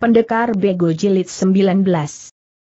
Pendekar Bego Jilid 19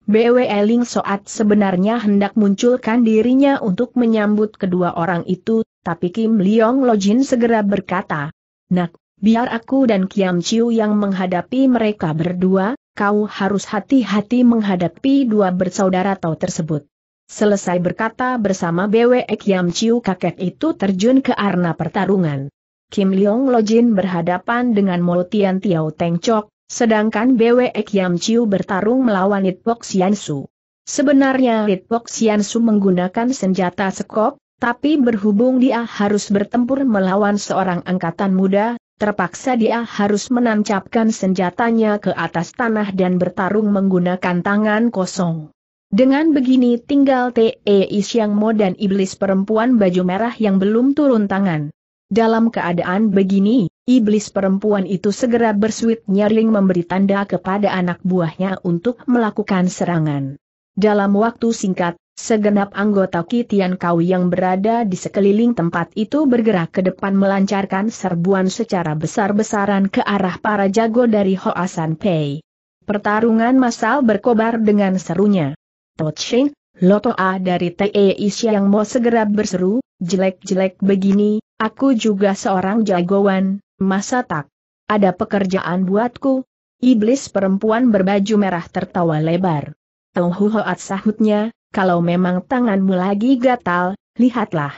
BW Eling Soat sebenarnya hendak munculkan dirinya untuk menyambut kedua orang itu, tapi Kim Leong Lojin segera berkata, Nak, biar aku dan Kiam Chiu yang menghadapi mereka berdua, kau harus hati-hati menghadapi dua bersaudara tau tersebut. Selesai berkata bersama BW Kiam Chiu kakek itu terjun ke arena pertarungan. Kim Leong Lojin berhadapan dengan Mo Tian Tiao Teng Chok, sedangkan BW Kiam Chiu bertarung melawan Litpok Siansu. Sebenarnya Litpok Siansu menggunakan senjata sekop, tapi berhubung dia harus bertempur melawan seorang angkatan muda, terpaksa dia harus menancapkan senjatanya ke atas tanah dan bertarung menggunakan tangan kosong. Dengan begini tinggal T.E. Isyang Mo dan iblis perempuan baju merah yang belum turun tangan. Dalam keadaan begini, iblis perempuan itu segera bersuit nyaring memberi tanda kepada anak buahnya untuk melakukan serangan. Dalam waktu singkat, segenap anggota Kitian Kau yang berada di sekeliling tempat itu bergerak ke depan melancarkan serbuan secara besar-besaran ke arah para jago dari Hoasan Pei. Pertarungan massal berkobar dengan serunya. Totshin, Loto A dari TE yang mau segera berseru, jelek-jelek begini, aku juga seorang jagoan, masa tak? Ada pekerjaan buatku? Iblis perempuan berbaju merah tertawa lebar. Tunghu Hoat sahutnya, kalau memang tanganmu lagi gatal, lihatlah.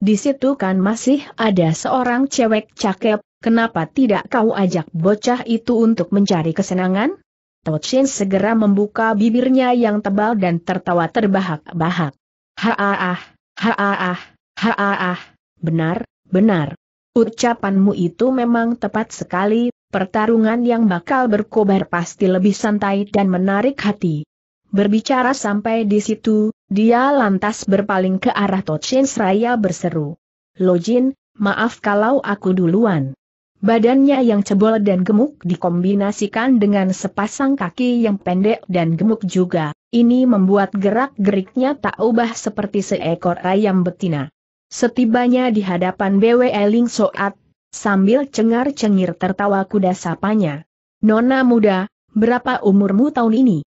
Di situ kan masih ada seorang cewek cakep, kenapa tidak kau ajak bocah itu untuk mencari kesenangan? Tochen segera membuka bibirnya yang tebal dan tertawa terbahak-bahak. Haaah, haaah, haaah, benar, benar. Ucapanmu itu memang tepat sekali, pertarungan yang bakal berkobar pasti lebih santai dan menarik hati. Berbicara sampai di situ, dia lantas berpaling ke arah Tochen seraya berseru. Lojin, maaf kalau aku duluan. Badannya yang cebol dan gemuk dikombinasikan dengan sepasang kaki yang pendek dan gemuk juga, ini membuat gerak-geriknya tak ubah seperti seekor ayam betina. Setibanya di hadapan BW Eling Soat, sambil cengar-cengir tertawa kuda sapanya. Nona muda, berapa umurmu tahun ini?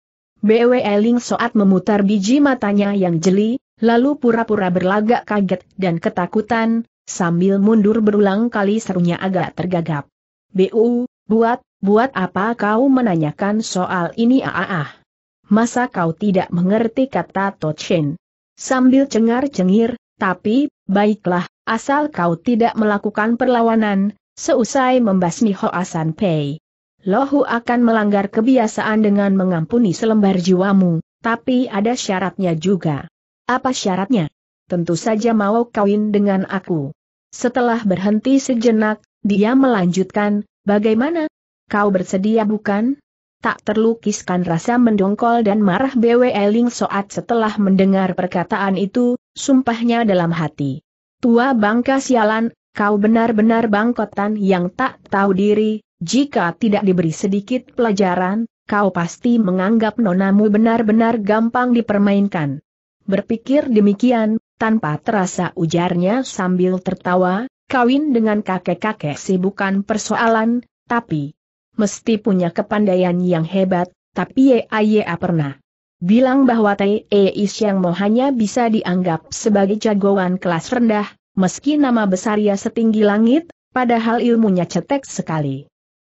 BW Eling Soat memutar biji matanya yang jeli, lalu pura-pura berlagak kaget dan ketakutan, Sambil mundur berulang kali serunya agak tergagap. Bu, buat, buat apa kau menanyakan soal ini ah, ah Masa kau tidak mengerti kata Tochen? Sambil cengar-cengir, tapi, baiklah, asal kau tidak melakukan perlawanan, seusai membasmi Hoasan Pei. Lohu akan melanggar kebiasaan dengan mengampuni selembar jiwamu, tapi ada syaratnya juga. Apa syaratnya? tentu saja mau kawin dengan aku. Setelah berhenti sejenak, dia melanjutkan, bagaimana? Kau bersedia bukan? Tak terlukiskan rasa mendongkol dan marah BW Eling Soat setelah mendengar perkataan itu, sumpahnya dalam hati. Tua bangka sialan, kau benar-benar bangkotan yang tak tahu diri, jika tidak diberi sedikit pelajaran, kau pasti menganggap nonamu benar-benar gampang dipermainkan. Berpikir demikian, tanpa terasa ujarnya sambil tertawa, kawin dengan kakek-kakek sih bukan persoalan, tapi mesti punya kepandaian yang hebat, tapi ya ya pernah bilang bahwa Tei yang mau hanya bisa dianggap sebagai jagoan kelas rendah, meski nama besarnya setinggi langit, padahal ilmunya cetek sekali.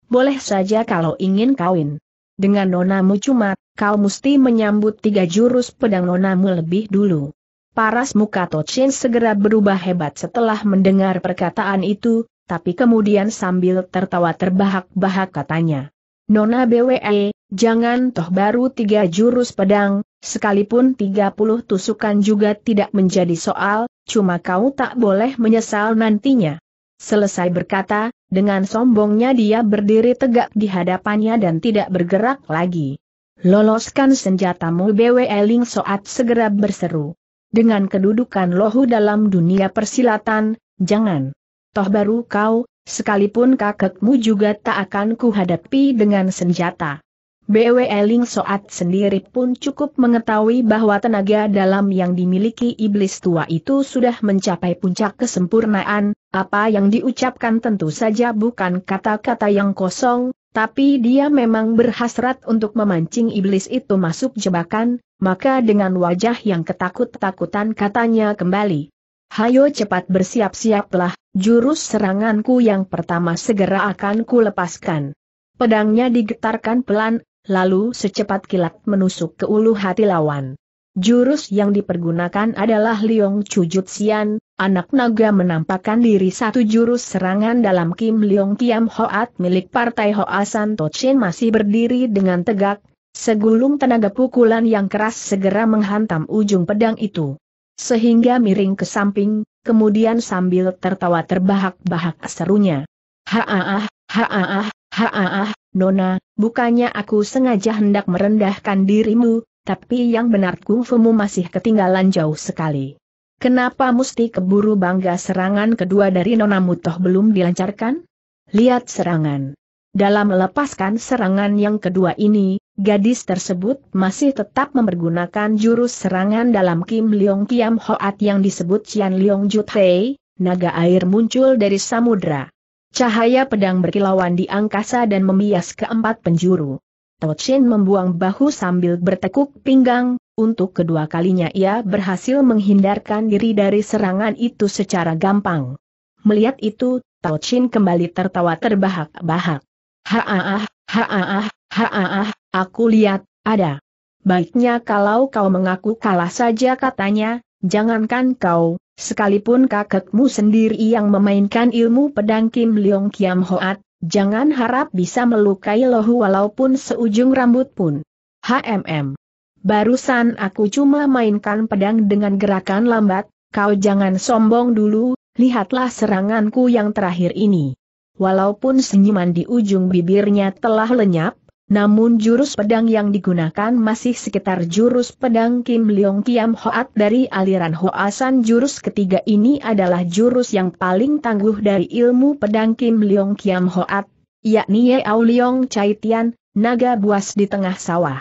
Boleh saja kalau ingin kawin. Dengan nonamu cuma, kau mesti menyambut tiga jurus pedang nonamu lebih dulu. Paras muka Tochin segera berubah hebat setelah mendengar perkataan itu, tapi kemudian sambil tertawa terbahak-bahak katanya. Nona BWE, jangan toh baru tiga jurus pedang, sekalipun tiga puluh tusukan juga tidak menjadi soal, cuma kau tak boleh menyesal nantinya. Selesai berkata, dengan sombongnya dia berdiri tegak di hadapannya dan tidak bergerak lagi. Loloskan senjatamu BW Eling Soat segera berseru. Dengan kedudukan lohu dalam dunia persilatan, jangan. Toh baru kau, sekalipun kakekmu juga tak akan kuhadapi dengan senjata. BW Eling Soat sendiri pun cukup mengetahui bahwa tenaga dalam yang dimiliki iblis tua itu sudah mencapai puncak kesempurnaan, apa yang diucapkan tentu saja bukan kata-kata yang kosong, Tapi dia memang berhasrat untuk memancing iblis itu masuk jebakan, maka dengan wajah yang ketakut-takutan katanya kembali. Hayo cepat bersiap-siaplah, jurus seranganku yang pertama segera akan ku lepaskan. Pedangnya digetarkan pelan, lalu secepat kilat menusuk ke ulu hati lawan. Jurus yang dipergunakan adalah Liong Cujut Sian, anak naga menampakkan diri satu jurus serangan dalam Kim Liong Kiam Hoat milik Partai Hoasan Tochin masih berdiri dengan tegak, segulung tenaga pukulan yang keras segera menghantam ujung pedang itu. Sehingga miring ke samping, kemudian sambil tertawa terbahak-bahak serunya. Haaah, haaah, haaah, Nona, bukannya aku sengaja hendak merendahkan dirimu, tapi yang benar kungfumu masih ketinggalan jauh sekali. Kenapa mesti keburu bangga serangan kedua dari Nona Mutoh belum dilancarkan? Lihat serangan. Dalam melepaskan serangan yang kedua ini, gadis tersebut masih tetap mempergunakan jurus serangan dalam Kim Leong Kiam Hoat yang disebut Cian Leong Jut Hei, naga air muncul dari samudra. Cahaya pedang berkilauan di angkasa dan membias keempat penjuru. Tochin membuang bahu sambil bertekuk pinggang, untuk kedua kalinya ia berhasil menghindarkan diri dari serangan itu secara gampang. Melihat itu, Tochin kembali tertawa terbahak-bahak. Haaah, haaah, haaah, aku lihat, ada. Baiknya kalau kau mengaku kalah saja katanya, jangankan kau, sekalipun kakekmu sendiri yang memainkan ilmu pedang Kim Leong Kiam Hoat, Jangan harap bisa melukai lohu walaupun seujung rambut pun. HMM. Barusan aku cuma mainkan pedang dengan gerakan lambat, kau jangan sombong dulu, lihatlah seranganku yang terakhir ini. Walaupun senyuman di ujung bibirnya telah lenyap, namun jurus pedang yang digunakan masih sekitar jurus pedang Kim Leong Kiam Hoat dari aliran Hoasan jurus ketiga ini adalah jurus yang paling tangguh dari ilmu pedang Kim Leong Kiam Hoat, yakni Ye Au Leong Chai Tian, naga buas di tengah sawah.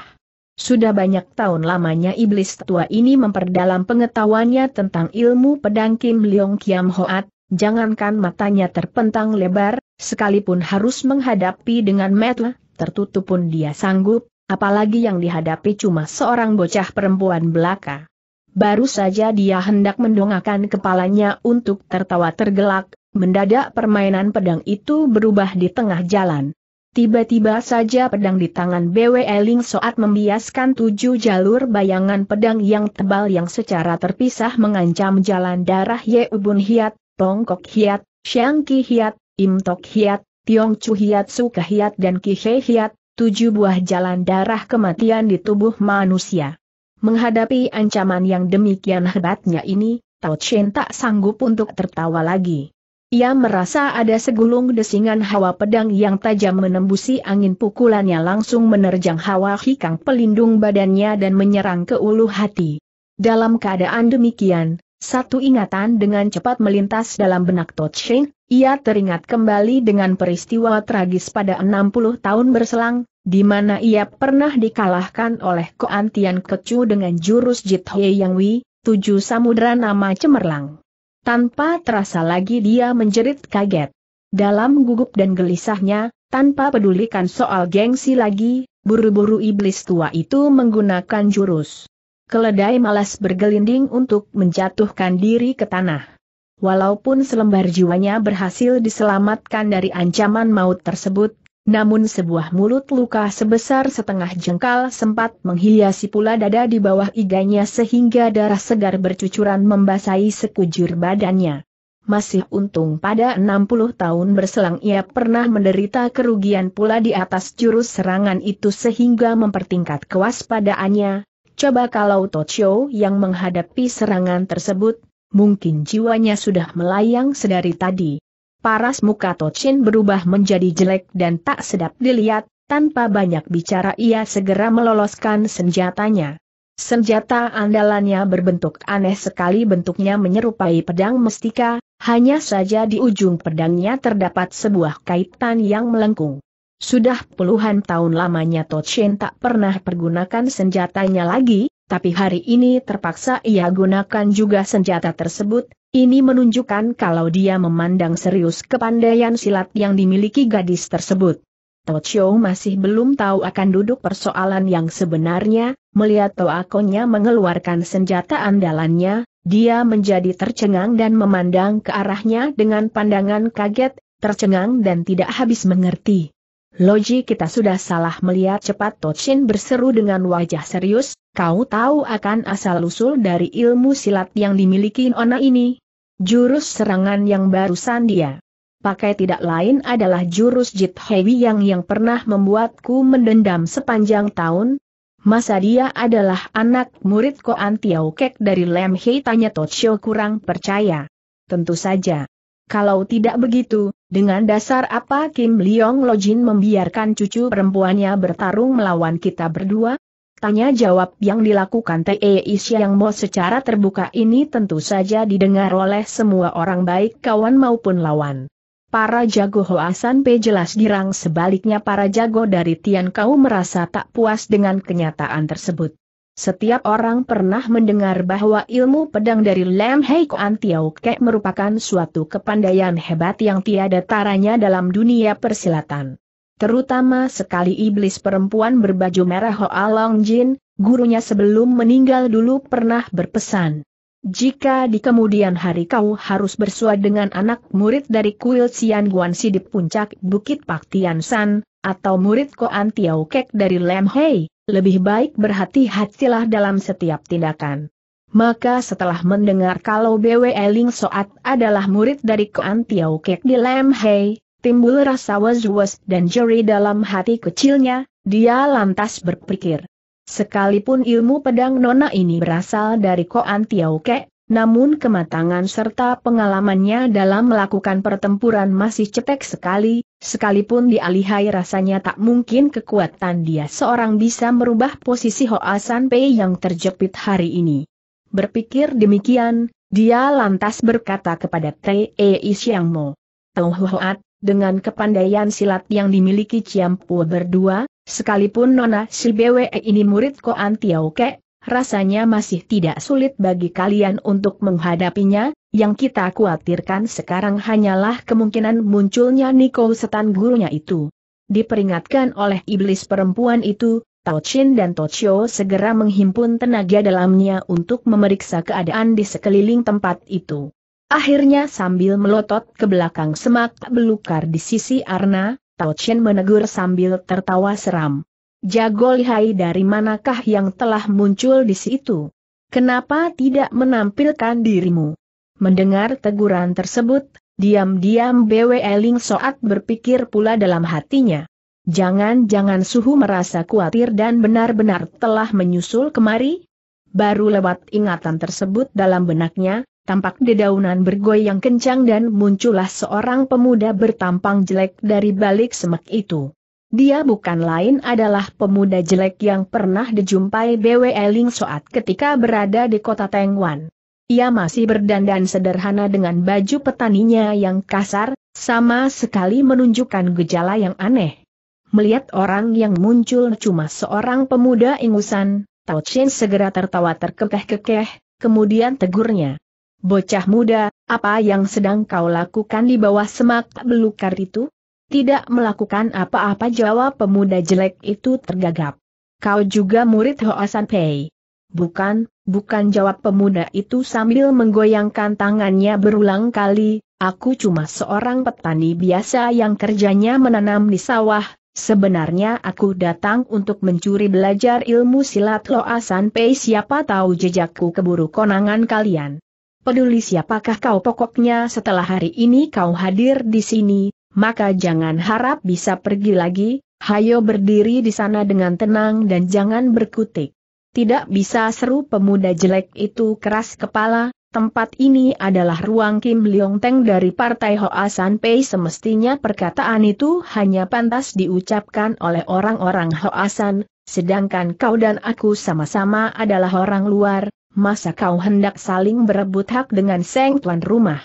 Sudah banyak tahun lamanya iblis tua ini memperdalam pengetahuannya tentang ilmu pedang Kim Leong Kiam Hoat, jangankan matanya terpentang lebar, sekalipun harus menghadapi dengan mata tertutup pun dia sanggup, apalagi yang dihadapi cuma seorang bocah perempuan belaka. Baru saja dia hendak mendongakkan kepalanya untuk tertawa tergelak, mendadak permainan pedang itu berubah di tengah jalan. Tiba-tiba saja pedang di tangan Bwe Eling saat membiaskan tujuh jalur bayangan pedang yang tebal yang secara terpisah mengancam jalan darah Ye Ubun Hiat, Tongkok Hiat, Xiang Ki Hiat, Im Tok Hiat, Tiong Chu Hiat Suka Hiat dan Ki He Hiat, tujuh buah jalan darah kematian di tubuh manusia. Menghadapi ancaman yang demikian hebatnya ini, Tao Chen tak sanggup untuk tertawa lagi. Ia merasa ada segulung desingan hawa pedang yang tajam menembusi angin pukulannya langsung menerjang hawa hikang pelindung badannya dan menyerang ke ulu hati. Dalam keadaan demikian, satu ingatan dengan cepat melintas dalam benak Chen. Ia teringat kembali dengan peristiwa tragis pada 60 tahun berselang, di mana ia pernah dikalahkan oleh Koantian Kecu dengan jurus Jit Hye Yang Wi, tujuh samudera nama cemerlang. Tanpa terasa lagi dia menjerit kaget. Dalam gugup dan gelisahnya, tanpa pedulikan soal gengsi lagi, buru-buru iblis tua itu menggunakan jurus. Keledai malas bergelinding untuk menjatuhkan diri ke tanah. Walaupun selembar jiwanya berhasil diselamatkan dari ancaman maut tersebut, namun sebuah mulut luka sebesar setengah jengkal sempat menghiasi pula dada di bawah iganya sehingga darah segar bercucuran membasahi sekujur badannya. Masih untung pada 60 tahun berselang ia pernah menderita kerugian pula di atas jurus serangan itu sehingga mempertingkat kewaspadaannya. Coba kalau Tocho yang menghadapi serangan tersebut, mungkin jiwanya sudah melayang sedari tadi. Paras muka Tochin berubah menjadi jelek dan tak sedap dilihat, tanpa banyak bicara ia segera meloloskan senjatanya. Senjata andalannya berbentuk aneh sekali bentuknya menyerupai pedang mestika, hanya saja di ujung pedangnya terdapat sebuah kaitan yang melengkung. Sudah puluhan tahun lamanya Tochin tak pernah pergunakan senjatanya lagi, tapi hari ini terpaksa ia gunakan juga senjata tersebut, ini menunjukkan kalau dia memandang serius kepandaian silat yang dimiliki gadis tersebut. Tocho masih belum tahu akan duduk persoalan yang sebenarnya, melihat Toakonya mengeluarkan senjata andalannya, dia menjadi tercengang dan memandang ke arahnya dengan pandangan kaget, tercengang dan tidak habis mengerti. Logi kita sudah salah melihat cepat Tochin berseru dengan wajah serius, kau tahu akan asal-usul dari ilmu silat yang dimiliki Ona ini? Jurus serangan yang barusan dia pakai tidak lain adalah jurus Jit Heavy yang yang pernah membuatku mendendam sepanjang tahun. Masa dia adalah anak murid Ko Tiao Kek dari Lem Hei tanya Toshio kurang percaya. Tentu saja. Kalau tidak begitu, dengan dasar apa Kim Leong Lojin membiarkan cucu perempuannya bertarung melawan kita berdua? Tanya jawab yang dilakukan T.E. Yang Mo secara terbuka ini tentu saja didengar oleh semua orang baik kawan maupun lawan. Para jago Hoasan P jelas girang sebaliknya para jago dari Tian Kau merasa tak puas dengan kenyataan tersebut. Setiap orang pernah mendengar bahwa ilmu pedang dari Lam Hei Kuan Tiao Kek merupakan suatu kepandaian hebat yang tiada taranya dalam dunia persilatan. Terutama sekali iblis perempuan berbaju merah Hoa Long Jin, gurunya sebelum meninggal dulu pernah berpesan. Jika di kemudian hari kau harus bersua dengan anak murid dari kuil Sian Guansi di puncak Bukit Paktian San, atau murid Koan Tiao Kek dari Lem Hei, lebih baik berhati-hatilah dalam setiap tindakan. Maka setelah mendengar kalau Bwe Ling Soat adalah murid dari Koan Tiao Kek di Lem Hei, timbul rasa was-was dan jeri dalam hati kecilnya, dia lantas berpikir, Sekalipun ilmu pedang nona ini berasal dari Koan Tiauke, namun kematangan serta pengalamannya dalam melakukan pertempuran masih cetek sekali, sekalipun dialihai rasanya tak mungkin kekuatan dia seorang bisa merubah posisi Hoa Pei yang terjepit hari ini. Berpikir demikian, dia lantas berkata kepada Te Siang Mo. Tau Hoat, dengan kepandaian silat yang dimiliki Ciampu berdua, Sekalipun Nona si Bwe ini murid Koan Tiauke, rasanya masih tidak sulit bagi kalian untuk menghadapinya, yang kita khawatirkan sekarang hanyalah kemungkinan munculnya Niko setan gurunya itu. Diperingatkan oleh iblis perempuan itu, Tao Chin dan Tochio segera menghimpun tenaga dalamnya untuk memeriksa keadaan di sekeliling tempat itu. Akhirnya sambil melotot ke belakang semak belukar di sisi Arna, Tao Chen menegur sambil tertawa seram. Jago lihai dari manakah yang telah muncul di situ? Kenapa tidak menampilkan dirimu? Mendengar teguran tersebut, diam-diam Bwe Ling Soat berpikir pula dalam hatinya. Jangan-jangan suhu merasa khawatir dan benar-benar telah menyusul kemari? Baru lewat ingatan tersebut dalam benaknya, tampak dedaunan bergoyang kencang dan muncullah seorang pemuda bertampang jelek dari balik semak itu. Dia bukan lain adalah pemuda jelek yang pernah dijumpai Bwe Ling Soat ketika berada di kota Tengwan. Ia masih berdandan sederhana dengan baju petaninya yang kasar, sama sekali menunjukkan gejala yang aneh. Melihat orang yang muncul cuma seorang pemuda ingusan, Tao Chen segera tertawa terkekeh-kekeh, kemudian tegurnya. Bocah muda, apa yang sedang kau lakukan di bawah semak belukar itu? Tidak melakukan apa-apa jawab pemuda jelek itu tergagap. Kau juga murid Hoasan Pei. Bukan, bukan jawab pemuda itu sambil menggoyangkan tangannya berulang kali, aku cuma seorang petani biasa yang kerjanya menanam di sawah, sebenarnya aku datang untuk mencuri belajar ilmu silat Loasan Pei siapa tahu jejakku keburu konangan kalian. Peduli siapakah kau pokoknya setelah hari ini kau hadir di sini, maka jangan harap bisa pergi lagi, hayo berdiri di sana dengan tenang dan jangan berkutik. Tidak bisa seru pemuda jelek itu keras kepala, tempat ini adalah ruang Kim Leong Teng dari Partai Hoa San Pei semestinya perkataan itu hanya pantas diucapkan oleh orang-orang Hoa San, sedangkan kau dan aku sama-sama adalah orang luar, masa kau hendak saling berebut hak dengan Seng Tuan Rumah?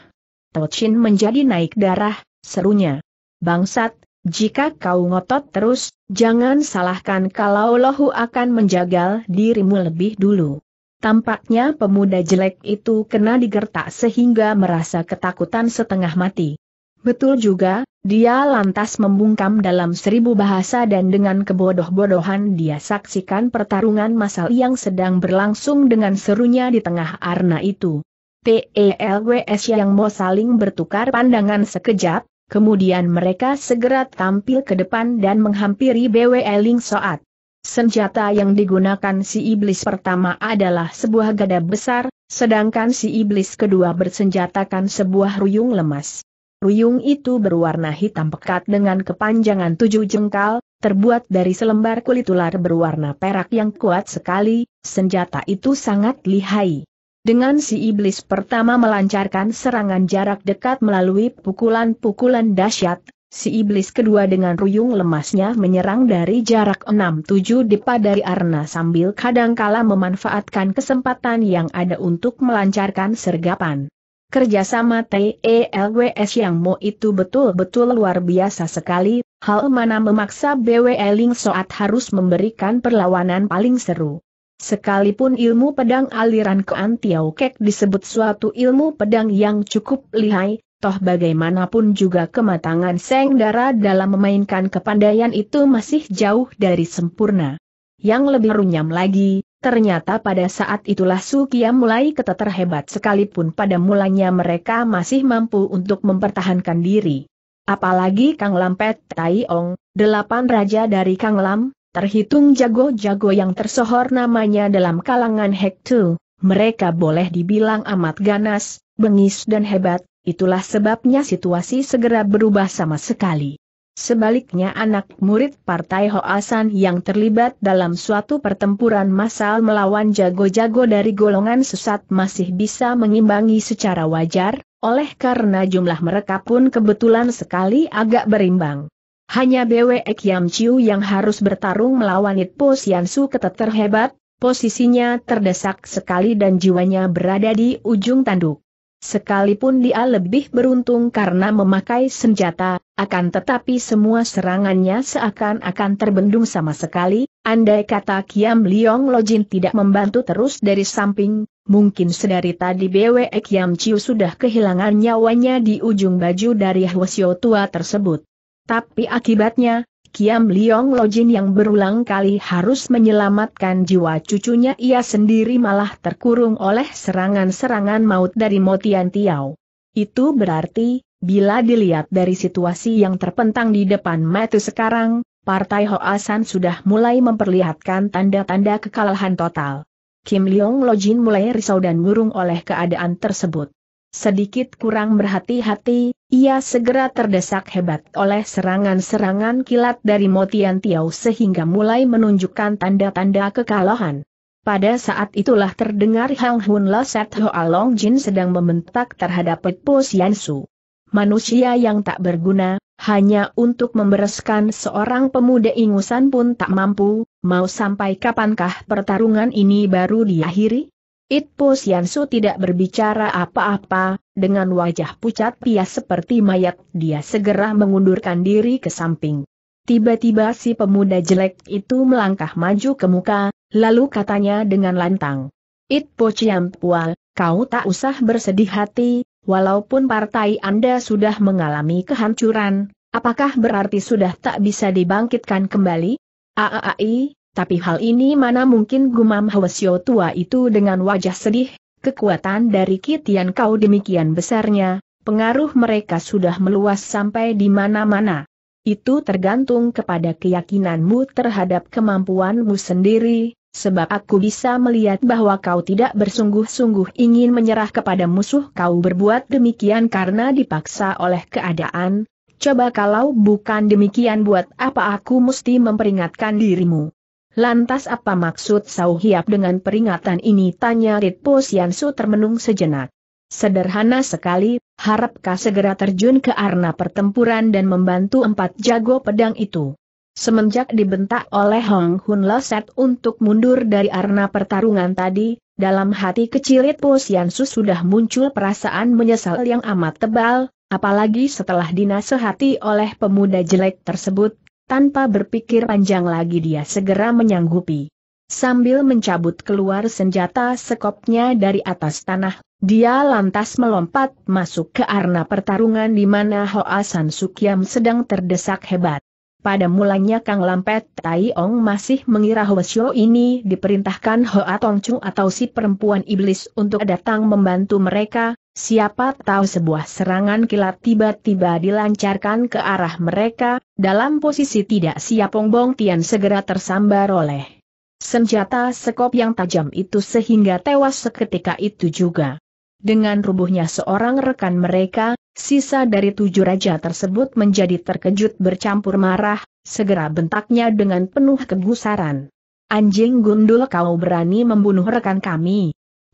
Tochin menjadi naik darah, serunya. Bangsat, jika kau ngotot terus, jangan salahkan kalau Lohu akan menjagal dirimu lebih dulu. Tampaknya pemuda jelek itu kena digertak sehingga merasa ketakutan setengah mati. Betul juga, dia lantas membungkam dalam seribu bahasa dan dengan kebodoh-bodohan dia saksikan pertarungan masal yang sedang berlangsung dengan serunya di tengah arna itu. TELWS yang mau saling bertukar pandangan sekejap, kemudian mereka segera tampil ke depan dan menghampiri BWE Ling Soat. Senjata yang digunakan si iblis pertama adalah sebuah gada besar, sedangkan si iblis kedua bersenjatakan sebuah ruyung lemas. Ruyung itu berwarna hitam pekat dengan kepanjangan tujuh jengkal, terbuat dari selembar kulit ular berwarna perak yang kuat sekali, senjata itu sangat lihai. Dengan si iblis pertama melancarkan serangan jarak dekat melalui pukulan-pukulan dahsyat, si iblis kedua dengan ruyung lemasnya menyerang dari jarak 6-7 depa dari Arna sambil kadangkala memanfaatkan kesempatan yang ada untuk melancarkan sergapan. Kerjasama TELWS yang Mo itu betul-betul luar biasa sekali, hal mana memaksa BWE Ling Soat harus memberikan perlawanan paling seru. Sekalipun ilmu pedang aliran Kean Tiao Kek disebut suatu ilmu pedang yang cukup lihai, toh bagaimanapun juga kematangan Seng Dara dalam memainkan kepandaian itu masih jauh dari sempurna. Yang lebih runyam lagi, Ternyata pada saat itulah Sukia mulai keteter hebat sekalipun pada mulanya mereka masih mampu untuk mempertahankan diri. Apalagi Kang Lampet Tai Ong, delapan raja dari Kang Lam, terhitung jago-jago yang tersohor namanya dalam kalangan Hektu, mereka boleh dibilang amat ganas, bengis dan hebat, itulah sebabnya situasi segera berubah sama sekali. Sebaliknya anak murid Partai Hoasan yang terlibat dalam suatu pertempuran massal melawan jago-jago dari golongan sesat masih bisa mengimbangi secara wajar, oleh karena jumlah mereka pun kebetulan sekali agak berimbang. Hanya BWE Kiam Chiu yang harus bertarung melawan Itpo Siansu keteter hebat, posisinya terdesak sekali dan jiwanya berada di ujung tanduk. Sekalipun dia lebih beruntung karena memakai senjata, akan tetapi semua serangannya seakan-akan terbendung sama sekali, andai kata Kiam Liong Lojin tidak membantu terus dari samping, mungkin sedari tadi BWE Kiam Chiu sudah kehilangan nyawanya di ujung baju dari Hwasyo tua tersebut. Tapi akibatnya, Kiam Liong Lojin yang berulang kali harus menyelamatkan jiwa cucunya ia sendiri malah terkurung oleh serangan-serangan maut dari Motian Tiao. Itu berarti, bila dilihat dari situasi yang terpentang di depan mata sekarang, Partai Hoasan sudah mulai memperlihatkan tanda-tanda kekalahan total. Kim Liong Lojin mulai risau dan murung oleh keadaan tersebut. Sedikit kurang berhati-hati, ia segera terdesak hebat oleh serangan-serangan kilat dari Motian Tiao sehingga mulai menunjukkan tanda-tanda kekalahan. Pada saat itulah terdengar Hang Hun Set Hoa Long Jin sedang membentak terhadap Po Siansu. Manusia yang tak berguna, hanya untuk membereskan seorang pemuda ingusan pun tak mampu, mau sampai kapankah pertarungan ini baru diakhiri? Itpo Siansu tidak berbicara apa-apa, dengan wajah pucat pias seperti mayat dia segera mengundurkan diri ke samping. Tiba-tiba si pemuda jelek itu melangkah maju ke muka, lalu katanya dengan lantang. Itpo Ciampual, kau tak usah bersedih hati, walaupun partai Anda sudah mengalami kehancuran, apakah berarti sudah tak bisa dibangkitkan kembali? Aaai, tapi hal ini mana mungkin gumam Hwasyo tua itu dengan wajah sedih, kekuatan dari Kitian kau demikian besarnya, pengaruh mereka sudah meluas sampai di mana-mana. Itu tergantung kepada keyakinanmu terhadap kemampuanmu sendiri, sebab aku bisa melihat bahwa kau tidak bersungguh-sungguh ingin menyerah kepada musuh kau berbuat demikian karena dipaksa oleh keadaan, coba kalau bukan demikian buat apa aku mesti memperingatkan dirimu. Lantas apa maksud Sau Hiap dengan peringatan ini? Tanya Ritpo Siansu termenung sejenak. Sederhana sekali, harapkah segera terjun ke arena pertempuran dan membantu empat jago pedang itu. Semenjak dibentak oleh Hong Hun Leset untuk mundur dari arena pertarungan tadi, dalam hati kecil Ritpo Siansu sudah muncul perasaan menyesal yang amat tebal, apalagi setelah dinasehati oleh pemuda jelek tersebut, tanpa berpikir panjang lagi dia segera menyanggupi. Sambil mencabut keluar senjata sekopnya dari atas tanah, dia lantas melompat masuk ke arena pertarungan di mana Hoa San Sukyam sedang terdesak hebat. Pada mulanya Kang Lampet Tai Ong masih mengira Hwasyo ini diperintahkan Hoa Tongcu atau si perempuan iblis untuk datang membantu mereka, siapa tahu sebuah serangan kilat tiba-tiba dilancarkan ke arah mereka, dalam posisi tidak siap Ong Bong Tian segera tersambar oleh senjata sekop yang tajam itu sehingga tewas seketika itu juga. Dengan rubuhnya seorang rekan mereka, sisa dari tujuh raja tersebut menjadi terkejut bercampur marah, segera bentaknya dengan penuh kegusaran. Anjing gundul kau berani membunuh rekan kami.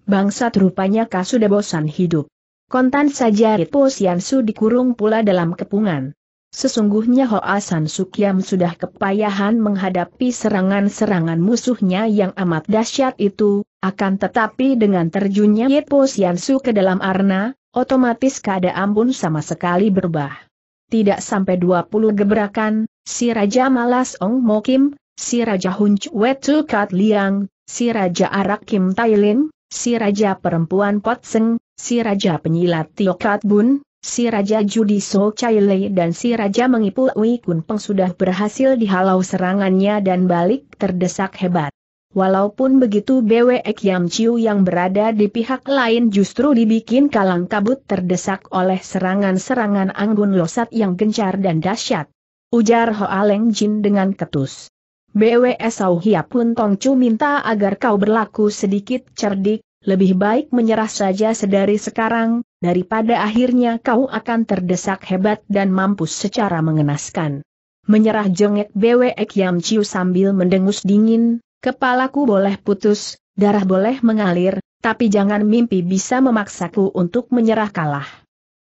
Bangsat rupanya kau sudah bosan hidup. Kontan saja Ritpo Siansu dikurung pula dalam kepungan. Sesungguhnya Hoa San Sukyam sudah kepayahan menghadapi serangan-serangan musuhnya yang amat dahsyat itu, akan tetapi dengan terjunnya Yetpo Siansu ke dalam arena, otomatis keadaan pun sama sekali berubah. Tidak sampai 20 gebrakan, si Raja Malas Ong Mokim, si Raja Hunch Wetu Kat Liang, si Raja Arak Kim Tailin, si Raja Perempuan Pot Seng, si Raja Penyilat Tio Kat Bun, si Raja Judi So dan si Raja Mengipu Wei Kun Peng sudah berhasil dihalau serangannya dan balik terdesak hebat. Walaupun begitu Bwe Yam Chiu yang berada di pihak lain justru dibikin kalang kabut terdesak oleh serangan-serangan anggun losat yang gencar dan dahsyat. Ujar Hoa Leng Jin dengan ketus. Bwe Sau Hia pun Tong Chu minta agar kau berlaku sedikit cerdik, lebih baik menyerah saja sedari sekarang, daripada akhirnya kau akan terdesak hebat dan mampus secara mengenaskan. Menyerah jengek bewek Yam Chiu sambil mendengus dingin, kepalaku boleh putus, darah boleh mengalir, tapi jangan mimpi bisa memaksaku untuk menyerah kalah.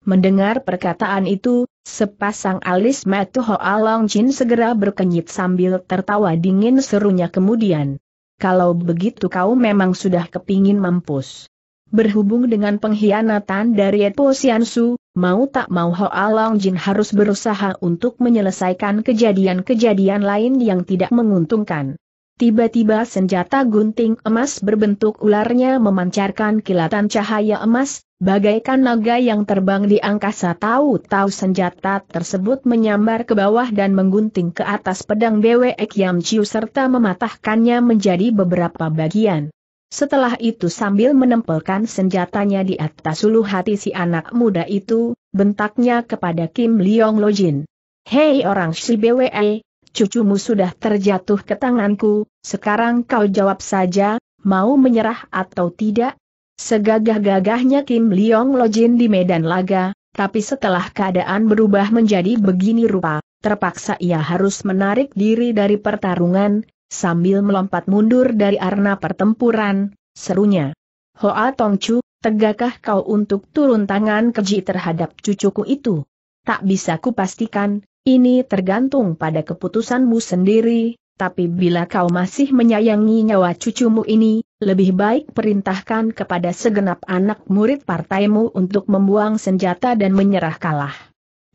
Mendengar perkataan itu, sepasang alis mata Hoa Long Jin segera berkenyit sambil tertawa dingin serunya kemudian. Kalau begitu kau memang sudah kepingin mampus. Berhubung dengan pengkhianatan dari Epo Siansu, mau tak mau Hoa Long Jin harus berusaha untuk menyelesaikan kejadian-kejadian lain yang tidak menguntungkan. Tiba-tiba senjata gunting emas berbentuk ularnya memancarkan kilatan cahaya emas, bagaikan naga yang terbang di angkasa tahu-tahu senjata tersebut menyambar ke bawah dan menggunting ke atas pedang Bwe Yam Chiu serta mematahkannya menjadi beberapa bagian. Setelah itu sambil menempelkan senjatanya di atas ulu hati si anak muda itu, bentaknya kepada Kim Leong Lojin. Hei orang si BWE, cucumu sudah terjatuh ke tanganku, sekarang kau jawab saja, mau menyerah atau tidak? Segagah-gagahnya Kim Leong Lojin di medan laga, tapi setelah keadaan berubah menjadi begini rupa, terpaksa ia harus menarik diri dari pertarungan, sambil melompat mundur dari arena pertempuran, serunya. Hoa Tongcu, tegakah kau untuk turun tangan keji terhadap cucuku itu? Tak bisa kupastikan, ini tergantung pada keputusanmu sendiri, tapi bila kau masih menyayangi nyawa cucumu ini, lebih baik perintahkan kepada segenap anak murid partaimu untuk membuang senjata dan menyerah kalah.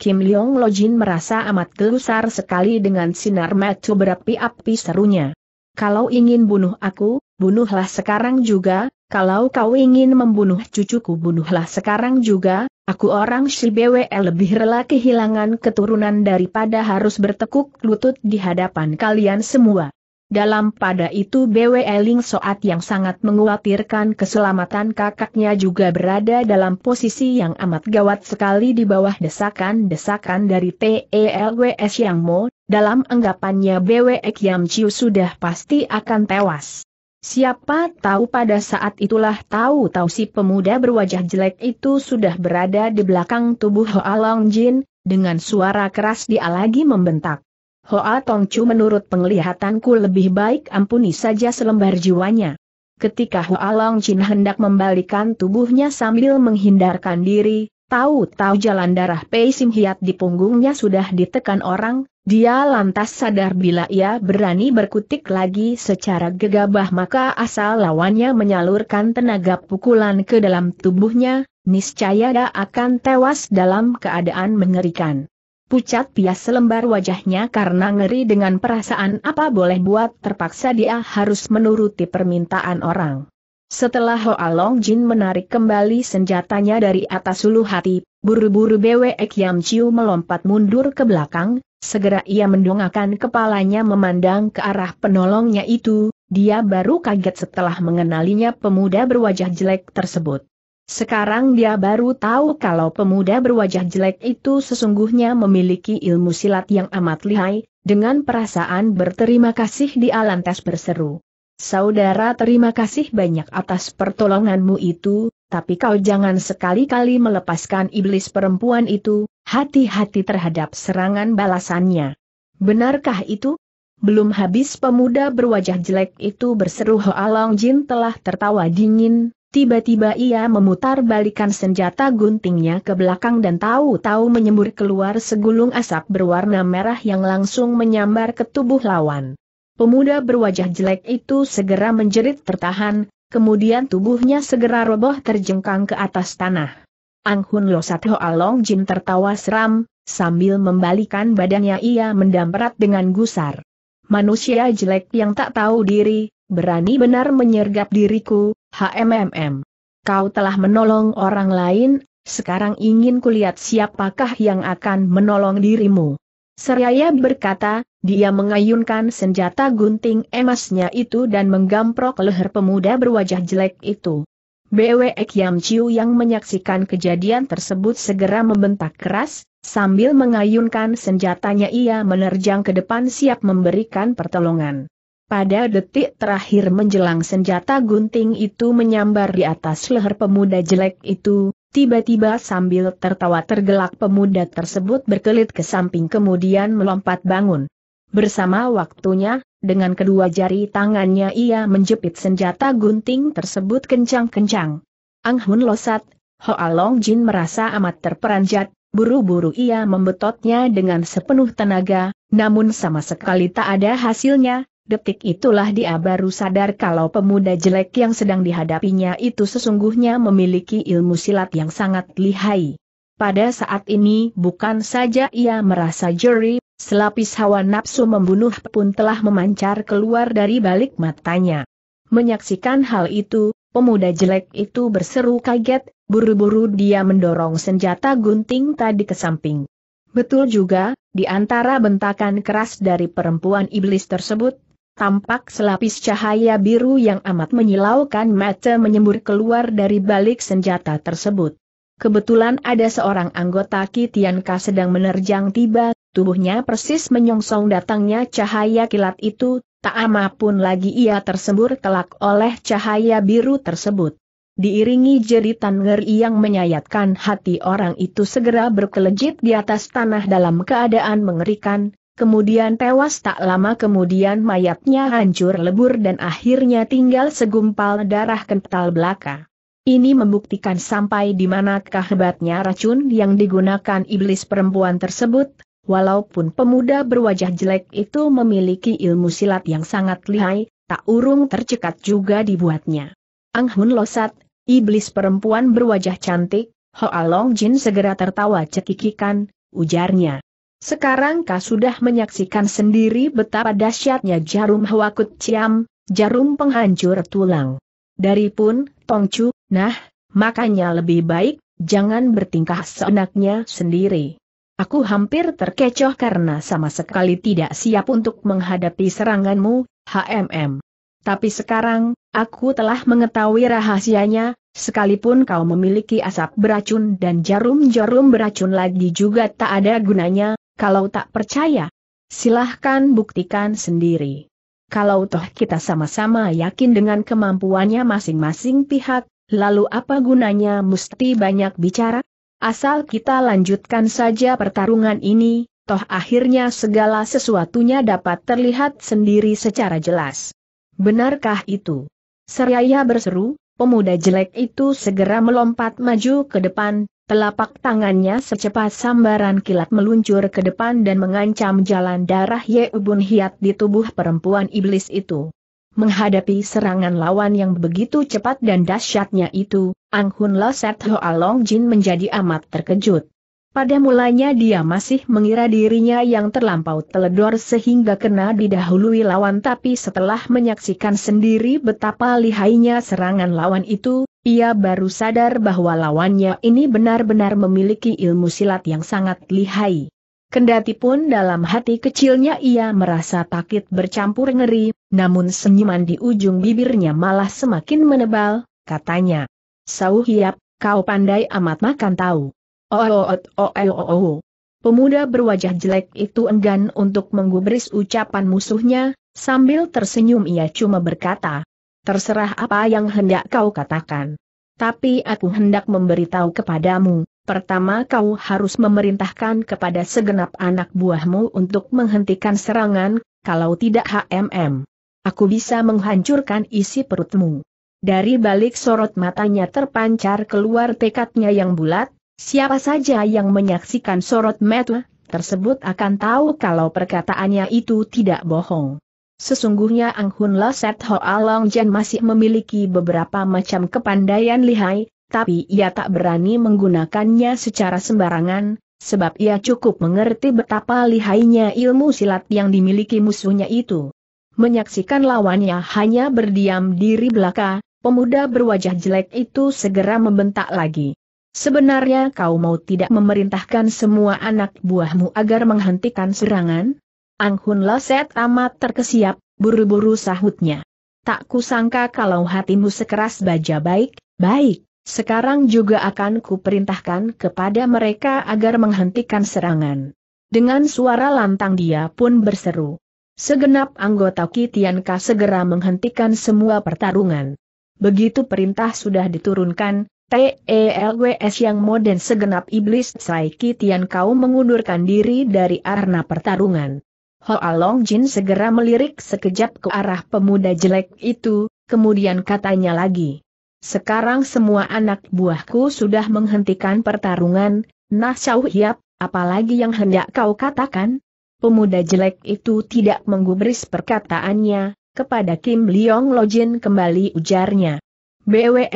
Kim Leong Lojin merasa amat gelusar sekali dengan sinar mata berapi-api serunya. Kalau ingin bunuh aku, bunuhlah sekarang juga, kalau kau ingin membunuh cucuku bunuhlah sekarang juga, aku orang Shibwe lebih rela kehilangan keturunan daripada harus bertekuk lutut di hadapan kalian semua. Dalam pada itu Bwe Ling Soat yang sangat menguatirkan keselamatan kakaknya juga berada dalam posisi yang amat gawat sekali di bawah desakan-desakan dari TELWS Yang Mo, dalam anggapannya Bwe Yam Chiu sudah pasti akan tewas. Siapa tahu pada saat itulah tahu-tahu si pemuda berwajah jelek itu sudah berada di belakang tubuh Hoa Long Jin, dengan suara keras dia lagi membentak. Hoa Tongcu menurut penglihatanku lebih baik ampuni saja selembar jiwanya. Ketika Hoa Long Jin hendak membalikan tubuhnya sambil menghindarkan diri, tahu-tahu jalan darah Pei Sim Hiat di punggungnya sudah ditekan orang, dia lantas sadar bila ia berani berkutik lagi secara gegabah maka asal lawannya menyalurkan tenaga pukulan ke dalam tubuhnya, niscaya dia akan tewas dalam keadaan mengerikan. pucat pias selembar wajahnya karena ngeri dengan perasaan apa boleh buat terpaksa dia harus menuruti permintaan orang. Setelah Hoa Long Jin menarik kembali senjatanya dari atas ulu hati, buru-buru Bwe Kiam Chiu melompat mundur ke belakang, segera ia mendongakkan kepalanya memandang ke arah penolongnya itu, dia baru kaget setelah mengenalinya pemuda berwajah jelek tersebut. Sekarang dia baru tahu kalau pemuda berwajah jelek itu sesungguhnya memiliki ilmu silat yang amat lihai, dengan perasaan berterima kasih dia lantas berseru. Saudara terima kasih banyak atas pertolonganmu itu, tapi kau jangan sekali-kali melepaskan iblis perempuan itu, hati-hati terhadap serangan balasannya. Benarkah itu? Belum habis pemuda berwajah jelek itu berseru Hoa Long Jin telah tertawa dingin, Tiba-tiba ia memutar balikan senjata guntingnya ke belakang dan tahu-tahu menyembur keluar segulung asap berwarna merah yang langsung menyambar ke tubuh lawan. Pemuda berwajah jelek itu segera menjerit tertahan, kemudian tubuhnya segera roboh terjengkang ke atas tanah. Anghun Losat Hoa Long Jin tertawa seram, sambil membalikan badannya ia mendamprat dengan gusar. Manusia jelek yang tak tahu diri, berani benar menyergap diriku, HMMM. Kau telah menolong orang lain, sekarang ingin kulihat siapakah yang akan menolong dirimu. Seraya berkata, dia mengayunkan senjata gunting emasnya itu dan menggamprok leher pemuda berwajah jelek itu. Bwe Kiam Chiu yang menyaksikan kejadian tersebut segera membentak keras, sambil mengayunkan senjatanya ia menerjang ke depan siap memberikan pertolongan. Pada detik terakhir menjelang senjata gunting itu menyambar di atas leher pemuda jelek itu, tiba-tiba sambil tertawa tergelak pemuda tersebut berkelit ke samping kemudian melompat bangun. Bersama waktunya, dengan kedua jari tangannya ia menjepit senjata gunting tersebut kencang-kencang. Ang Hun Losat, Hoa Long Jin merasa amat terperanjat, buru-buru ia membetotnya dengan sepenuh tenaga, namun sama sekali tak ada hasilnya, Detik itulah dia baru sadar kalau pemuda jelek yang sedang dihadapinya itu sesungguhnya memiliki ilmu silat yang sangat lihai. Pada saat ini bukan saja ia merasa jeri, selapis hawa nafsu membunuh pun telah memancar keluar dari balik matanya. Menyaksikan hal itu, pemuda jelek itu berseru kaget, buru-buru dia mendorong senjata gunting tadi ke samping. Betul juga, di antara bentakan keras dari perempuan iblis tersebut, tampak selapis cahaya biru yang amat menyilaukan mata menyembur keluar dari balik senjata tersebut. Kebetulan ada seorang anggota Kitianka sedang menerjang tiba, tubuhnya persis menyongsong datangnya cahaya kilat itu, tak amapun lagi ia tersembur kelak oleh cahaya biru tersebut. Diiringi jeritan ngeri yang menyayatkan hati orang itu segera berkelejit di atas tanah dalam keadaan mengerikan, kemudian tewas tak lama kemudian mayatnya hancur lebur dan akhirnya tinggal segumpal darah kental belaka. Ini membuktikan sampai di manakah hebatnya racun yang digunakan iblis perempuan tersebut, walaupun pemuda berwajah jelek itu memiliki ilmu silat yang sangat lihai, tak urung tercekat juga dibuatnya. Ang Hun Losat, iblis perempuan berwajah cantik, Hoa Long Jin segera tertawa cekikikan, ujarnya. Sekarang kau sudah menyaksikan sendiri betapa dahsyatnya jarum Hwakut Ciam, jarum penghancur tulang. Dari pun, Tongcu, nah, makanya lebih baik, jangan bertingkah seenaknya sendiri. Aku hampir terkecoh karena sama sekali tidak siap untuk menghadapi seranganmu, HMM. Tapi sekarang, aku telah mengetahui rahasianya, sekalipun kau memiliki asap beracun dan jarum-jarum beracun lagi juga tak ada gunanya, kalau tak percaya, silahkan buktikan sendiri. Kalau toh kita sama-sama yakin dengan kemampuannya masing-masing pihak, lalu apa gunanya mesti banyak bicara? Asal kita lanjutkan saja pertarungan ini, toh akhirnya segala sesuatunya dapat terlihat sendiri secara jelas. Benarkah itu? Seraya berseru, pemuda jelek itu segera melompat maju ke depan, Telapak tangannya secepat sambaran kilat meluncur ke depan dan mengancam jalan darah Ye Ubun Hiat di tubuh perempuan iblis itu. Menghadapi serangan lawan yang begitu cepat dan dahsyatnya itu, Ang Hun Lo Set Ho Along Jin menjadi amat terkejut. Pada mulanya dia masih mengira dirinya yang terlampau teledor sehingga kena didahului lawan tapi setelah menyaksikan sendiri betapa lihainya serangan lawan itu, ia baru sadar bahwa lawannya ini benar-benar memiliki ilmu silat yang sangat lihai. Kendati pun dalam hati kecilnya ia merasa takut bercampur ngeri, namun senyuman di ujung bibirnya malah semakin menebal, katanya. Sau hiap, kau pandai amat makan tahu. Oh, oh, oh, oh, oh, oh. Pemuda berwajah jelek itu enggan untuk menggubris ucapan musuhnya, sambil tersenyum ia cuma berkata, terserah apa yang hendak kau katakan. Tapi aku hendak memberitahu kepadamu, pertama kau harus memerintahkan kepada segenap anak buahmu untuk menghentikan serangan, kalau tidak HMM. Aku bisa menghancurkan isi perutmu. Dari balik sorot matanya terpancar keluar tekadnya yang bulat, Siapa saja yang menyaksikan sorot mata tersebut akan tahu kalau perkataannya itu tidak bohong. Sesungguhnya Ang Hun Laset Hoa Long Jen masih memiliki beberapa macam kepandaian lihai, tapi ia tak berani menggunakannya secara sembarangan, sebab ia cukup mengerti betapa lihainya ilmu silat yang dimiliki musuhnya itu. Menyaksikan lawannya hanya berdiam diri belaka, pemuda berwajah jelek itu segera membentak lagi. Sebenarnya kau mau tidak memerintahkan semua anak buahmu agar menghentikan serangan? Ang Hun Laset amat terkesiap, buru-buru sahutnya. Tak kusangka kalau hatimu sekeras baja baik, baik, sekarang juga akan kuperintahkan kepada mereka agar menghentikan serangan. Dengan suara lantang dia pun berseru. Segenap anggota Kitianka segera menghentikan semua pertarungan. Begitu perintah sudah diturunkan, TELWS yang modern segenap iblis Saiki Tian kau mengundurkan diri dari arena pertarungan. Hoa Long Jin segera melirik sekejap ke arah pemuda jelek itu, kemudian katanya lagi. Sekarang semua anak buahku sudah menghentikan pertarungan, nah Chow Hiap, apalagi yang hendak kau katakan? Pemuda jelek itu tidak menggubris perkataannya, kepada Kim Leong Lojin kembali ujarnya. BWE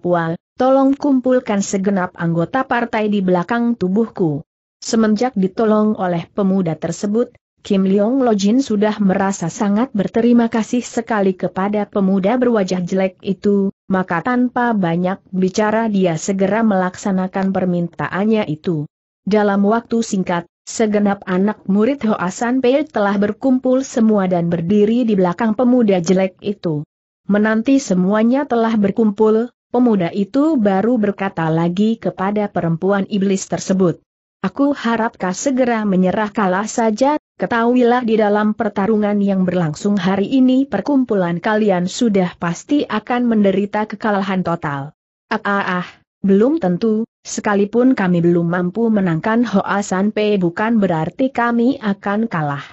Pual, tolong kumpulkan segenap anggota partai di belakang tubuhku. Semenjak ditolong oleh pemuda tersebut, Kim Leong Lojin sudah merasa sangat berterima kasih sekali kepada pemuda berwajah jelek itu, maka tanpa banyak bicara dia segera melaksanakan permintaannya itu. Dalam waktu singkat, segenap anak murid Hoasan Pei telah berkumpul semua dan berdiri di belakang pemuda jelek itu. Menanti semuanya telah berkumpul, pemuda itu baru berkata lagi kepada perempuan iblis tersebut. Aku harap kau segera menyerah kalah saja, ketahuilah di dalam pertarungan yang berlangsung hari ini perkumpulan kalian sudah pasti akan menderita kekalahan total. Ah ah ah, belum tentu, sekalipun kami belum mampu menangkan Hoa Sanpe bukan berarti kami akan kalah.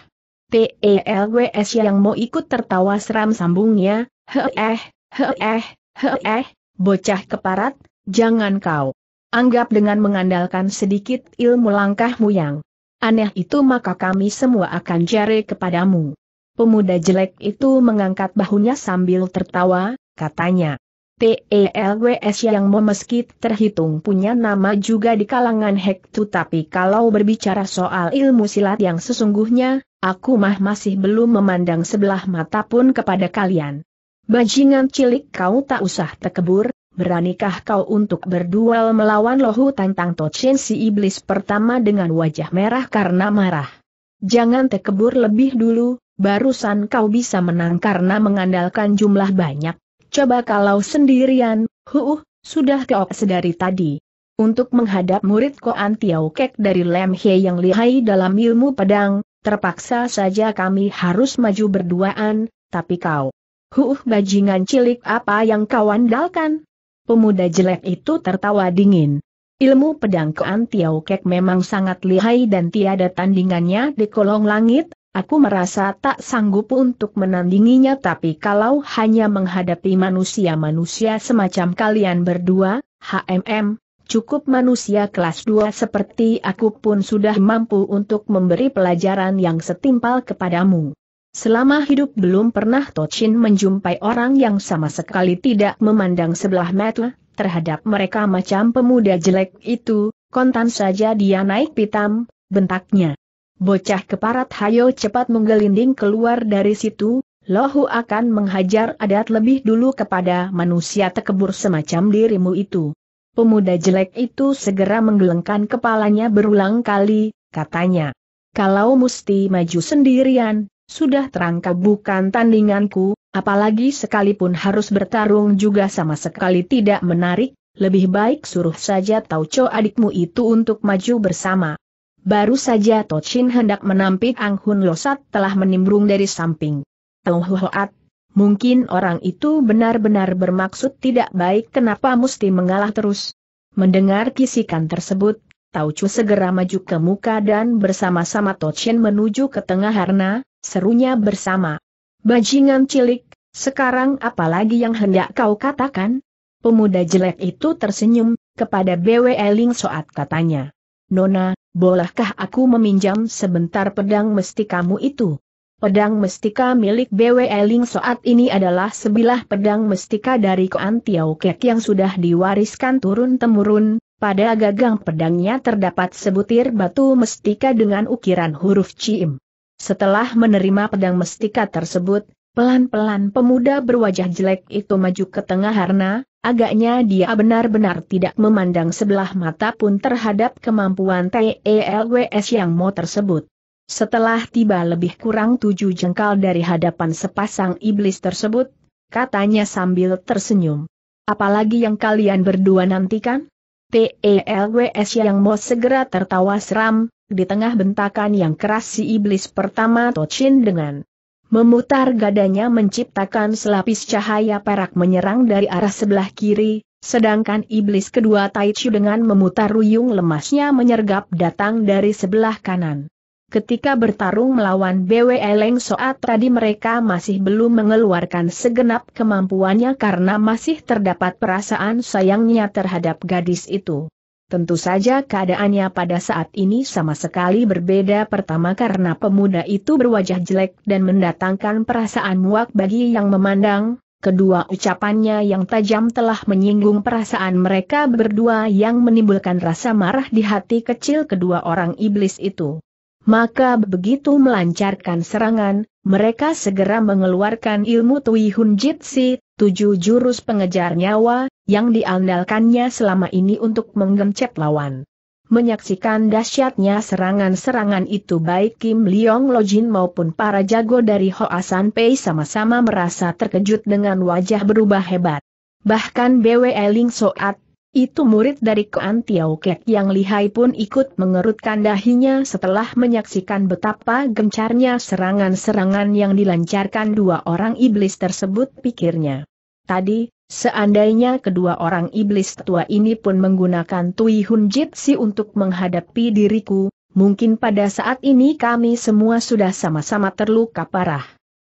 TELWS yang mau ikut tertawa seram sambungnya, Heeh, heeh, heeh, bocah keparat, jangan kau anggap dengan mengandalkan sedikit ilmu langkahmu yang aneh itu maka kami semua akan jare kepadamu. Pemuda jelek itu mengangkat bahunya sambil tertawa, katanya. TELWS yang meski terhitung punya nama juga di kalangan Hektu tapi kalau berbicara soal ilmu silat yang sesungguhnya, aku mah masih belum memandang sebelah mata pun kepada kalian. Bajingan cilik kau tak usah tekebur, beranikah kau untuk berduel melawan Lohu tantang Tocen si iblis pertama dengan wajah merah karena marah. Jangan tekebur lebih dulu, barusan kau bisa menang karena mengandalkan jumlah banyak. Coba kalau sendirian, huh, sudah kau sedari tadi. Untuk menghadap murid Koan Tiao Kek dari Lem He yang lihai dalam ilmu pedang, terpaksa saja kami harus maju berduaan, tapi kau Huh bajingan cilik apa yang kau andalkan? Pemuda jelek itu tertawa dingin. Ilmu pedang Kean Tiao Kek memang sangat lihai dan tiada tandingannya di kolong langit, aku merasa tak sanggup untuk menandinginya tapi kalau hanya menghadapi manusia-manusia semacam kalian berdua, HMM, cukup manusia kelas 2 seperti aku pun sudah mampu untuk memberi pelajaran yang setimpal kepadamu. Selama hidup belum pernah Tochin menjumpai orang yang sama sekali tidak memandang sebelah mata, terhadap mereka macam pemuda jelek itu, Kontan saja dia naik pitam, bentaknya. Bocah keparat hayo cepat menggelinding keluar dari situ, Lohu akan menghajar adat lebih dulu kepada manusia tekebur semacam dirimu itu. Pemuda jelek itu segera menggelengkan kepalanya berulang kali, katanya. Kalau mesti maju sendirian, sudah terangkap bukan tandinganku, apalagi sekalipun harus bertarung juga sama sekali tidak menarik, lebih baik suruh saja Tauco adikmu itu untuk maju bersama. Baru saja Tochin hendak menampik Ang Hun Losat telah menimbrung dari samping. Tau Hoat, mungkin orang itu benar-benar bermaksud tidak baik kenapa mesti mengalah terus. Mendengar kisikan tersebut, Tau Chu segera maju ke muka dan bersama-sama Tochin menuju ke tengah harna, serunya bersama. Bajingan cilik, sekarang apalagi yang hendak kau katakan? Pemuda jelek itu tersenyum, kepada BW Eling Soat katanya. Nona, bolehkah aku meminjam sebentar pedang mesti kamu itu? Pedang mestika milik BW Eling Soat ini adalah sebilah pedang mestika dari Koan Tiao Kek yang sudah diwariskan turun-temurun, pada gagang pedangnya terdapat sebutir batu mestika dengan ukiran huruf Cim. Setelah menerima pedang mestika tersebut, pelan-pelan pemuda berwajah jelek itu maju ke tengah harna, agaknya dia benar-benar tidak memandang sebelah mata pun terhadap kemampuan TELWS yang mau tersebut. Setelah tiba lebih kurang tujuh jengkal dari hadapan sepasang iblis tersebut, katanya sambil tersenyum. Apalagi yang kalian berdua nantikan? TELWS yang mau segera tertawa seram, di tengah bentakan yang keras si iblis pertama Tochin dengan memutar gadanya menciptakan selapis cahaya perak menyerang dari arah sebelah kiri, sedangkan iblis kedua Taichu dengan memutar ruyung lemasnya menyergap datang dari sebelah kanan. Ketika bertarung melawan BW Eleng Soat tadi mereka masih belum mengeluarkan segenap kemampuannya karena masih terdapat perasaan sayangnya terhadap gadis itu. Tentu saja keadaannya pada saat ini sama sekali berbeda pertama karena pemuda itu berwajah jelek dan mendatangkan perasaan muak bagi yang memandang, kedua ucapannya yang tajam telah menyinggung perasaan mereka berdua yang menimbulkan rasa marah di hati kecil kedua orang iblis itu. Maka begitu melancarkan serangan, mereka segera mengeluarkan ilmu Tui Hun Jitsi, tujuh jurus pengejar nyawa, yang diandalkannya selama ini untuk menggencet lawan. Menyaksikan dahsyatnya serangan-serangan itu baik Kim Leong Lojin maupun para jago dari Hoa San Pei sama-sama merasa terkejut dengan wajah berubah hebat. Bahkan BW Ling Soat itu murid dari Koan Tiao Kek yang lihai pun ikut mengerutkan dahinya setelah menyaksikan betapa gencarnya serangan-serangan yang dilancarkan dua orang iblis tersebut pikirnya. Tadi, seandainya kedua orang iblis tua ini pun menggunakan Tui Hun Jitsi untuk menghadapi diriku, mungkin pada saat ini kami semua sudah sama-sama terluka parah.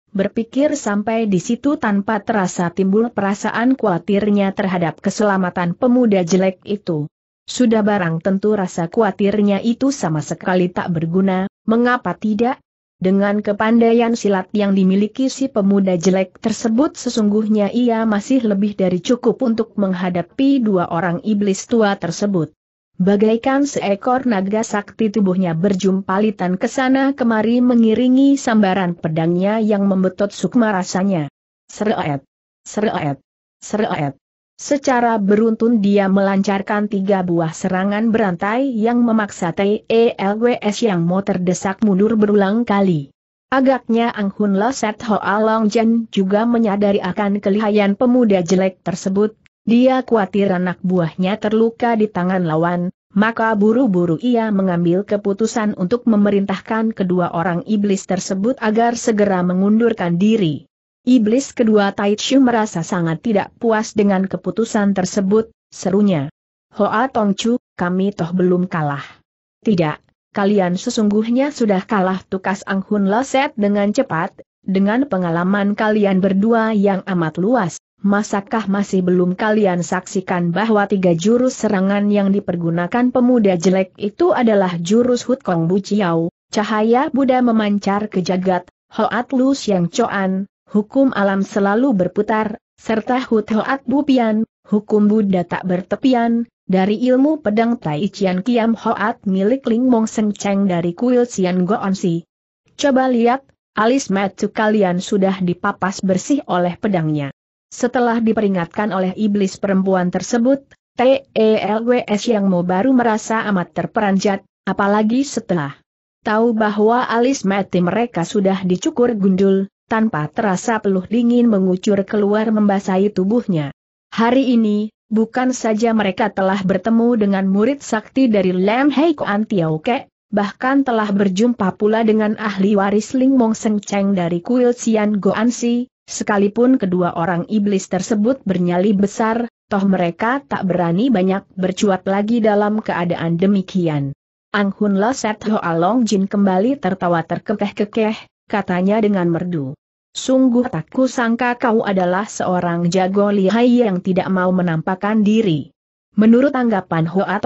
Berpikir sampai di situ tanpa terasa timbul perasaan khawatirnya terhadap keselamatan pemuda jelek itu. Sudah barang tentu rasa khawatirnya itu sama sekali tak berguna, mengapa tidak? Dengan kepandaian silat yang dimiliki si pemuda jelek tersebut sesungguhnya ia masih lebih dari cukup untuk menghadapi dua orang iblis tua tersebut. Bagaikan seekor naga sakti tubuhnya berjumpalitan ke sana kemari mengiringi sambaran pedangnya yang membetot sukma rasanya. Seret, seret, seret. Secara beruntun dia melancarkan tiga buah serangan berantai yang memaksa TELWS yang mau terdesak mundur berulang kali. Agaknya Ang Hun Loset Hoa Long Jen juga menyadari akan kelihayan pemuda jelek tersebut, dia khawatir anak buahnya terluka di tangan lawan, maka buru-buru ia mengambil keputusan untuk memerintahkan kedua orang iblis tersebut agar segera mengundurkan diri. Iblis kedua Taichu merasa sangat tidak puas dengan keputusan tersebut, serunya. Hoa Tongchu, kami toh belum kalah. Tidak, kalian sesungguhnya sudah kalah tukas Ang Hun Loset dengan cepat, dengan pengalaman kalian berdua yang amat luas, Masakah masih belum kalian saksikan bahwa tiga jurus serangan yang dipergunakan pemuda jelek itu adalah jurus Hut Kong Bu Chiao, cahaya Buddha memancar ke jagat, Hoat Lu Siang Choan, hukum alam selalu berputar, serta Hut Hoat Bu Pian, hukum Buddha tak bertepian, Dari ilmu pedang Tai Chian Kiam Hoat milik Ling Mong Seng Cheng dari kuil Sian Si. Coba lihat, alis mata kalian sudah dipapas bersih oleh pedangnya. Setelah diperingatkan oleh iblis perempuan tersebut, TELWS yang mau baru merasa amat terperanjat, apalagi setelah tahu bahwa alis mati mereka sudah dicukur gundul, tanpa terasa peluh dingin mengucur keluar membasahi tubuhnya. Hari ini, Bukan saja mereka telah bertemu dengan murid sakti dari Lam Hei Koan Tiauke, bahkan telah berjumpa pula dengan ahli waris Ling Mong Seng Cheng dari kuil Sian Si, sekalipun kedua orang iblis tersebut bernyali besar, toh mereka tak berani banyak bercuat lagi dalam keadaan demikian. Ang Hun Lo Set Ho Along Jin kembali tertawa terkekeh-kekeh, katanya dengan merdu. Sungguh tak kusangka kau adalah seorang jago lihai yang tidak mau menampakkan diri. Menurut tanggapan Hoa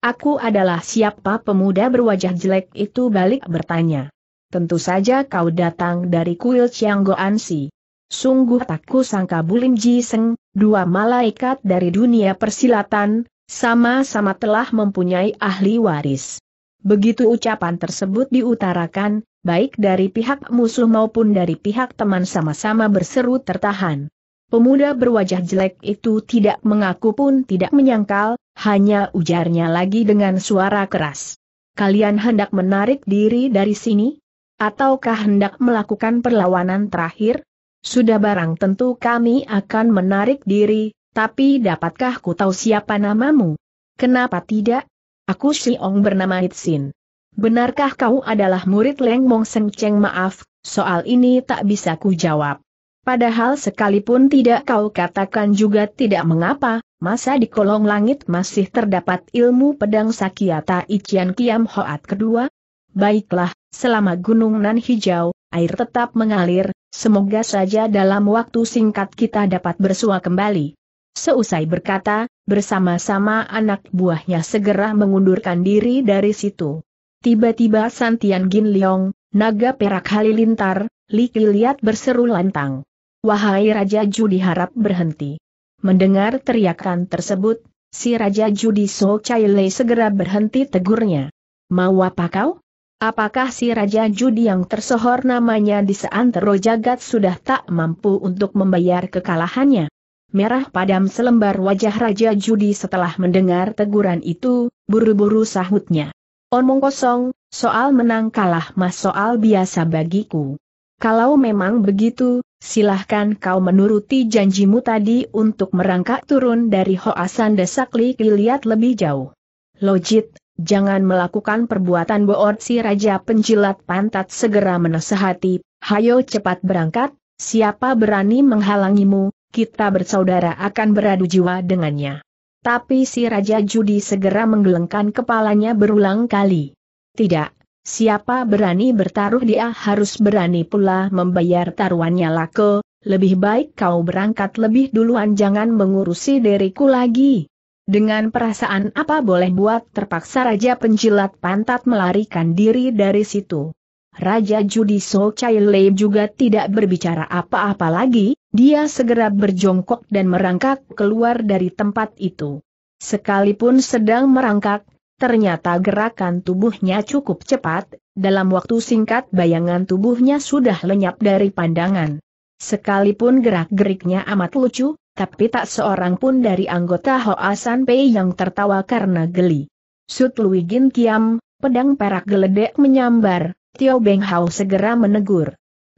aku adalah siapa pemuda berwajah jelek itu balik bertanya. Tentu saja kau datang dari kuil Chianggo Ansi. Sungguh tak kusangka Bulim Ji Seng, dua malaikat dari dunia persilatan, sama-sama telah mempunyai ahli waris. Begitu ucapan tersebut diutarakan, baik dari pihak musuh maupun dari pihak teman sama-sama berseru tertahan. Pemuda berwajah jelek itu tidak mengaku pun tidak menyangkal, hanya ujarnya lagi dengan suara keras. Kalian hendak menarik diri dari sini? Ataukah hendak melakukan perlawanan terakhir? Sudah barang tentu kami akan menarik diri, tapi dapatkah ku tahu siapa namamu? Kenapa tidak? Aku Siong bernama Hitsin. Benarkah kau adalah murid Leng Mong Seng Cheng maaf, soal ini tak bisa ku jawab. Padahal sekalipun tidak kau katakan juga tidak mengapa, masa di kolong langit masih terdapat ilmu pedang Sakiata Ichian Kiam Hoat kedua? Baiklah, selama gunung nan hijau, air tetap mengalir, semoga saja dalam waktu singkat kita dapat bersua kembali. Seusai berkata, bersama-sama anak buahnya segera mengundurkan diri dari situ. Tiba-tiba Santian Gin Leong, naga perak halilintar, Li Kiliat berseru lantang. Wahai Raja Judi harap berhenti. Mendengar teriakan tersebut, si Raja Judi So Chaile segera berhenti tegurnya. Mau apa kau? Apakah si Raja Judi yang tersohor namanya di seantero jagat sudah tak mampu untuk membayar kekalahannya? Merah padam selembar wajah Raja Judi setelah mendengar teguran itu, buru-buru sahutnya. Omong kosong, soal menang kalah mas soal biasa bagiku. Kalau memang begitu, silahkan kau menuruti janjimu tadi untuk merangkak turun dari Hoasan Desak Li lihat lebih jauh. Logit, jangan melakukan perbuatan boor si Raja Penjilat Pantat segera menasehati, hayo cepat berangkat, siapa berani menghalangimu, kita bersaudara akan beradu jiwa dengannya. Tapi si Raja Judi segera menggelengkan kepalanya berulang kali. Tidak, siapa berani bertaruh dia harus berani pula membayar taruhannya lako, lebih baik kau berangkat lebih duluan jangan mengurusi diriku lagi. Dengan perasaan apa boleh buat terpaksa Raja Penjilat Pantat melarikan diri dari situ. Raja Judi So Chai Lei juga tidak berbicara apa-apa lagi, dia segera berjongkok dan merangkak keluar dari tempat itu. Sekalipun sedang merangkak, ternyata gerakan tubuhnya cukup cepat, dalam waktu singkat bayangan tubuhnya sudah lenyap dari pandangan. Sekalipun gerak-geriknya amat lucu, tapi tak seorang pun dari anggota Hoa San Pei yang tertawa karena geli. Sut Lui Gin Kiam, pedang perak geledek menyambar, Tio Beng Hao segera menegur.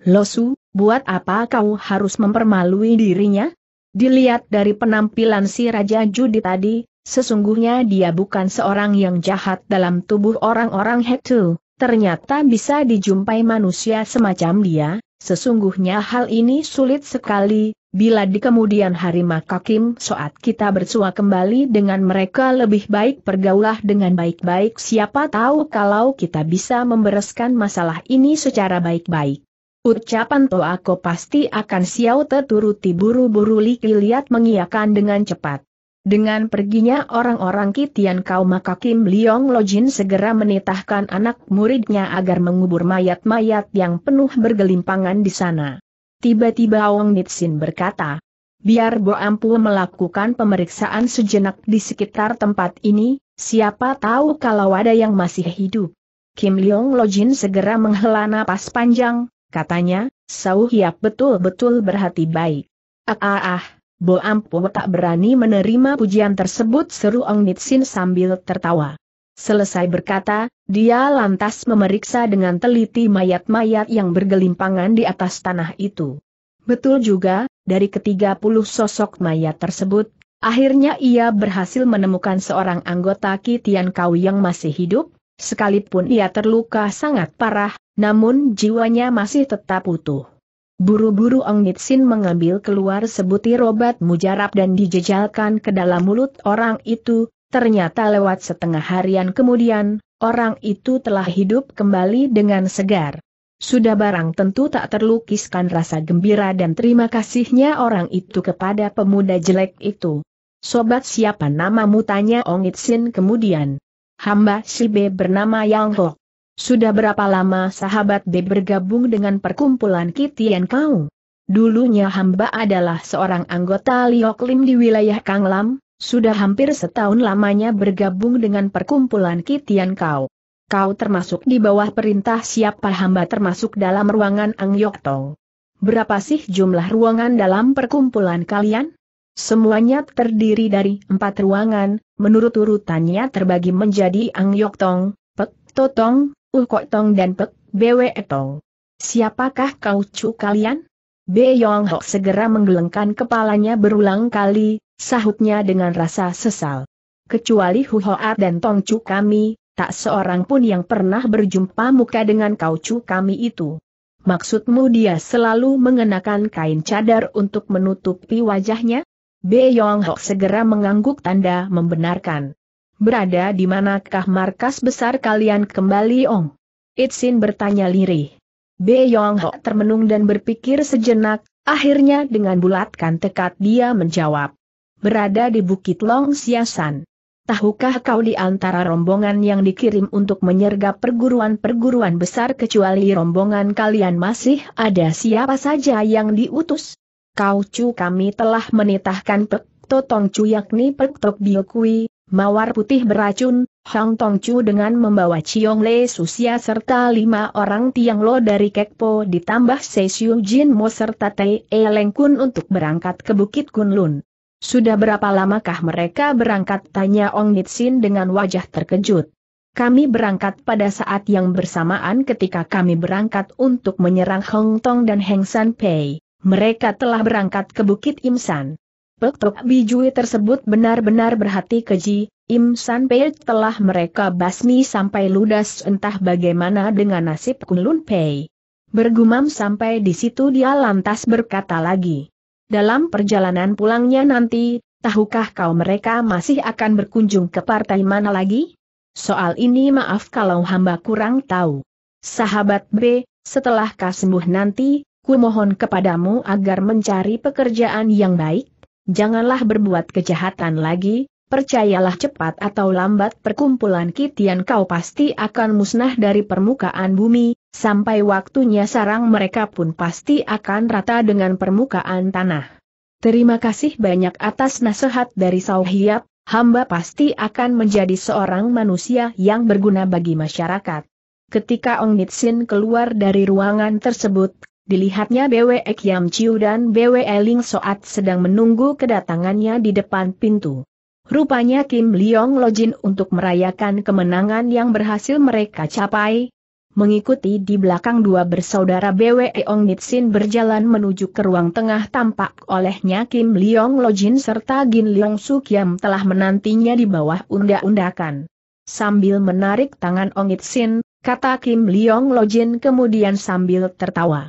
Losu, buat apa kau harus mempermalui dirinya? Dilihat dari penampilan si Raja Judi tadi, sesungguhnya dia bukan seorang yang jahat dalam tubuh orang-orang Hetu, ternyata bisa dijumpai manusia semacam dia, sesungguhnya hal ini sulit sekali, bila di kemudian hari maka Kim saat kita bersua kembali dengan mereka lebih baik pergaulah dengan baik-baik siapa tahu kalau kita bisa membereskan masalah ini secara baik-baik. Ucapan Toako pasti akan siau teturuti buru-buru Li lihat mengiyakan dengan cepat. Dengan perginya orang-orang Kitian kaum maka Kim Liong Lojin segera menitahkan anak muridnya agar mengubur mayat-mayat yang penuh bergelimpangan di sana. Tiba-tiba Ong Nitsin berkata, biar Bo Ampu melakukan pemeriksaan sejenak di sekitar tempat ini, siapa tahu kalau ada yang masih hidup. Kim Leong Lojin segera menghela napas panjang, katanya, Sau Hiap betul-betul berhati baik. Ah ah ah, Bo Ampu tak berani menerima pujian tersebut seru Ong Nitsin sambil tertawa. Selesai berkata, dia lantas memeriksa dengan teliti mayat-mayat yang bergelimpangan di atas tanah itu. Betul juga, dari ketiga puluh sosok mayat tersebut, akhirnya ia berhasil menemukan seorang anggota Kitian Kau yang masih hidup, sekalipun ia terluka sangat parah, namun jiwanya masih tetap utuh. Buru-buru Ong Nitsin mengambil keluar sebutir obat mujarab dan dijejalkan ke dalam mulut orang itu, Ternyata lewat setengah harian kemudian, orang itu telah hidup kembali dengan segar. Sudah barang tentu tak terlukiskan rasa gembira dan terima kasihnya orang itu kepada pemuda jelek itu. Sobat siapa namamu tanya Ong Itsin kemudian. Hamba si B bernama Yang Hok. Sudah berapa lama sahabat B bergabung dengan perkumpulan Kitian Kau? Dulunya hamba adalah seorang anggota Liok Lim di wilayah Kanglam, sudah hampir setahun lamanya bergabung dengan perkumpulan Kitian Kau. Kau termasuk di bawah perintah siapa hamba termasuk dalam ruangan Ang Yok Tong. Berapa sih jumlah ruangan dalam perkumpulan kalian? Semuanya terdiri dari empat ruangan, menurut urutannya terbagi menjadi Ang Yok Tong, Pek Totong, Ukok Tong dan Pek Bwe Tong. Siapakah kau cu kalian? Be Yong Hok segera menggelengkan kepalanya berulang kali, sahutnya dengan rasa sesal. Kecuali Hu Hoat dan Tong Chu kami, tak seorang pun yang pernah berjumpa muka dengan kau Chu kami itu. Maksudmu dia selalu mengenakan kain cadar untuk menutupi wajahnya? Be Yong Hok segera mengangguk tanda membenarkan. Berada di manakah markas besar kalian kembali Ong? Itsin bertanya lirih. Be Yong Hok termenung dan berpikir sejenak, akhirnya dengan bulatkan tekad dia menjawab berada di Bukit Long Siasan. Tahukah kau di antara rombongan yang dikirim untuk menyergap perguruan-perguruan besar kecuali rombongan kalian masih ada siapa saja yang diutus? Kau cu kami telah menitahkan Pek Totong Cu yakni Pek Tok Biokui, Mawar Putih Beracun, Hang Tong Chu dengan membawa Chiong Le Susia serta lima orang Tiang Lo dari Kekpo ditambah Se Siu Jin Mo serta Tei E Leng Kun untuk berangkat ke Bukit Kunlun. Sudah berapa lamakah mereka berangkat? Tanya Ong Nitsin dengan wajah terkejut. Kami berangkat pada saat yang bersamaan ketika kami berangkat untuk menyerang Hong Tong dan Heng San Pei. Mereka telah berangkat ke Bukit Imsan. Pek Tok Bijui tersebut benar-benar berhati keji, Im San Pei telah mereka basmi sampai ludas entah bagaimana dengan nasib Kunlun Pei. Bergumam sampai di situ dia lantas berkata lagi. Dalam perjalanan pulangnya nanti, tahukah kau mereka masih akan berkunjung ke partai mana lagi? Soal ini maaf kalau hamba kurang tahu. Sahabat B, setelah kau sembuh nanti, ku mohon kepadamu agar mencari pekerjaan yang baik, janganlah berbuat kejahatan lagi, percayalah cepat atau lambat perkumpulan kitian kau pasti akan musnah dari permukaan bumi, sampai waktunya sarang mereka pun pasti akan rata dengan permukaan tanah. Terima kasih banyak atas nasihat dari Sauhiap, hamba pasti akan menjadi seorang manusia yang berguna bagi masyarakat. Ketika Ong Nitsin keluar dari ruangan tersebut, dilihatnya Bwe Ek Yam Chiu dan Bwe Ling Soat sedang menunggu kedatangannya di depan pintu. Rupanya Kim Leong Lojin untuk merayakan kemenangan yang berhasil mereka capai. Mengikuti di belakang dua bersaudara Bwe Ong Nitsin berjalan menuju ke ruang tengah tampak olehnya Kim Leong Lojin serta Gin Leong Sukyam telah menantinya di bawah undak-undakan. Sambil menarik tangan Ong Nitsin, kata Kim Leong Lojin kemudian sambil tertawa.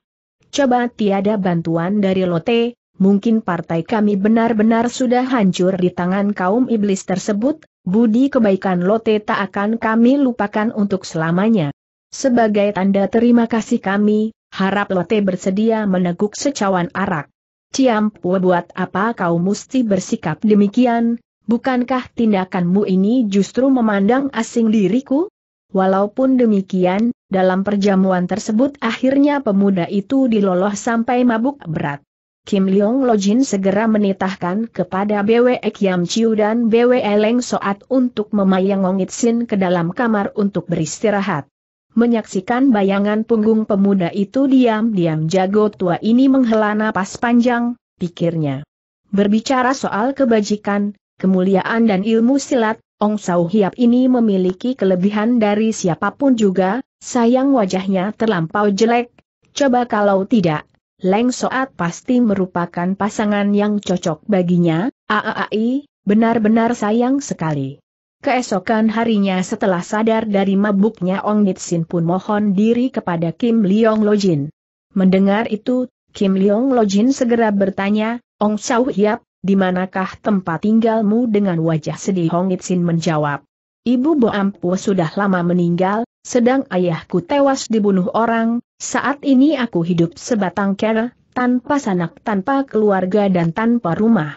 Coba tiada bantuan dari Lote, mungkin partai kami benar-benar sudah hancur di tangan kaum iblis tersebut, budi kebaikan Lote tak akan kami lupakan untuk selamanya. Sebagai tanda terima kasih kami, harap Lote bersedia meneguk secawan arak. Ciampu buat apa kau mesti bersikap demikian, bukankah tindakanmu ini justru memandang asing diriku? Walaupun demikian, dalam perjamuan tersebut akhirnya pemuda itu diloloh sampai mabuk berat. Kim Leong Lojin segera menitahkan kepada BWE Kiam Chiu dan BWE Leng Soat untuk memayang Ongit Sin ke dalam kamar untuk beristirahat. Menyaksikan bayangan punggung pemuda itu diam-diam jago tua ini menghela napas panjang, pikirnya. Berbicara soal kebajikan, kemuliaan dan ilmu silat, Ong Sau Hiap ini memiliki kelebihan dari siapa pun juga, sayang wajahnya terlampau jelek. Coba kalau tidak, Leng Soat pasti merupakan pasangan yang cocok baginya, aaai, benar-benar sayang sekali. Keesokan harinya setelah sadar dari mabuknya Ong Nitsin pun mohon diri kepada Kim Leong Lojin. Mendengar itu, Kim Leong Lojin segera bertanya, Ong Sau Hiap, di manakah tempat tinggalmu dengan wajah sedih Hong Nitsin menjawab. Ibu Bo Ampu sudah lama meninggal, sedang ayahku tewas dibunuh orang, saat ini aku hidup sebatang kera, tanpa sanak tanpa keluarga dan tanpa rumah.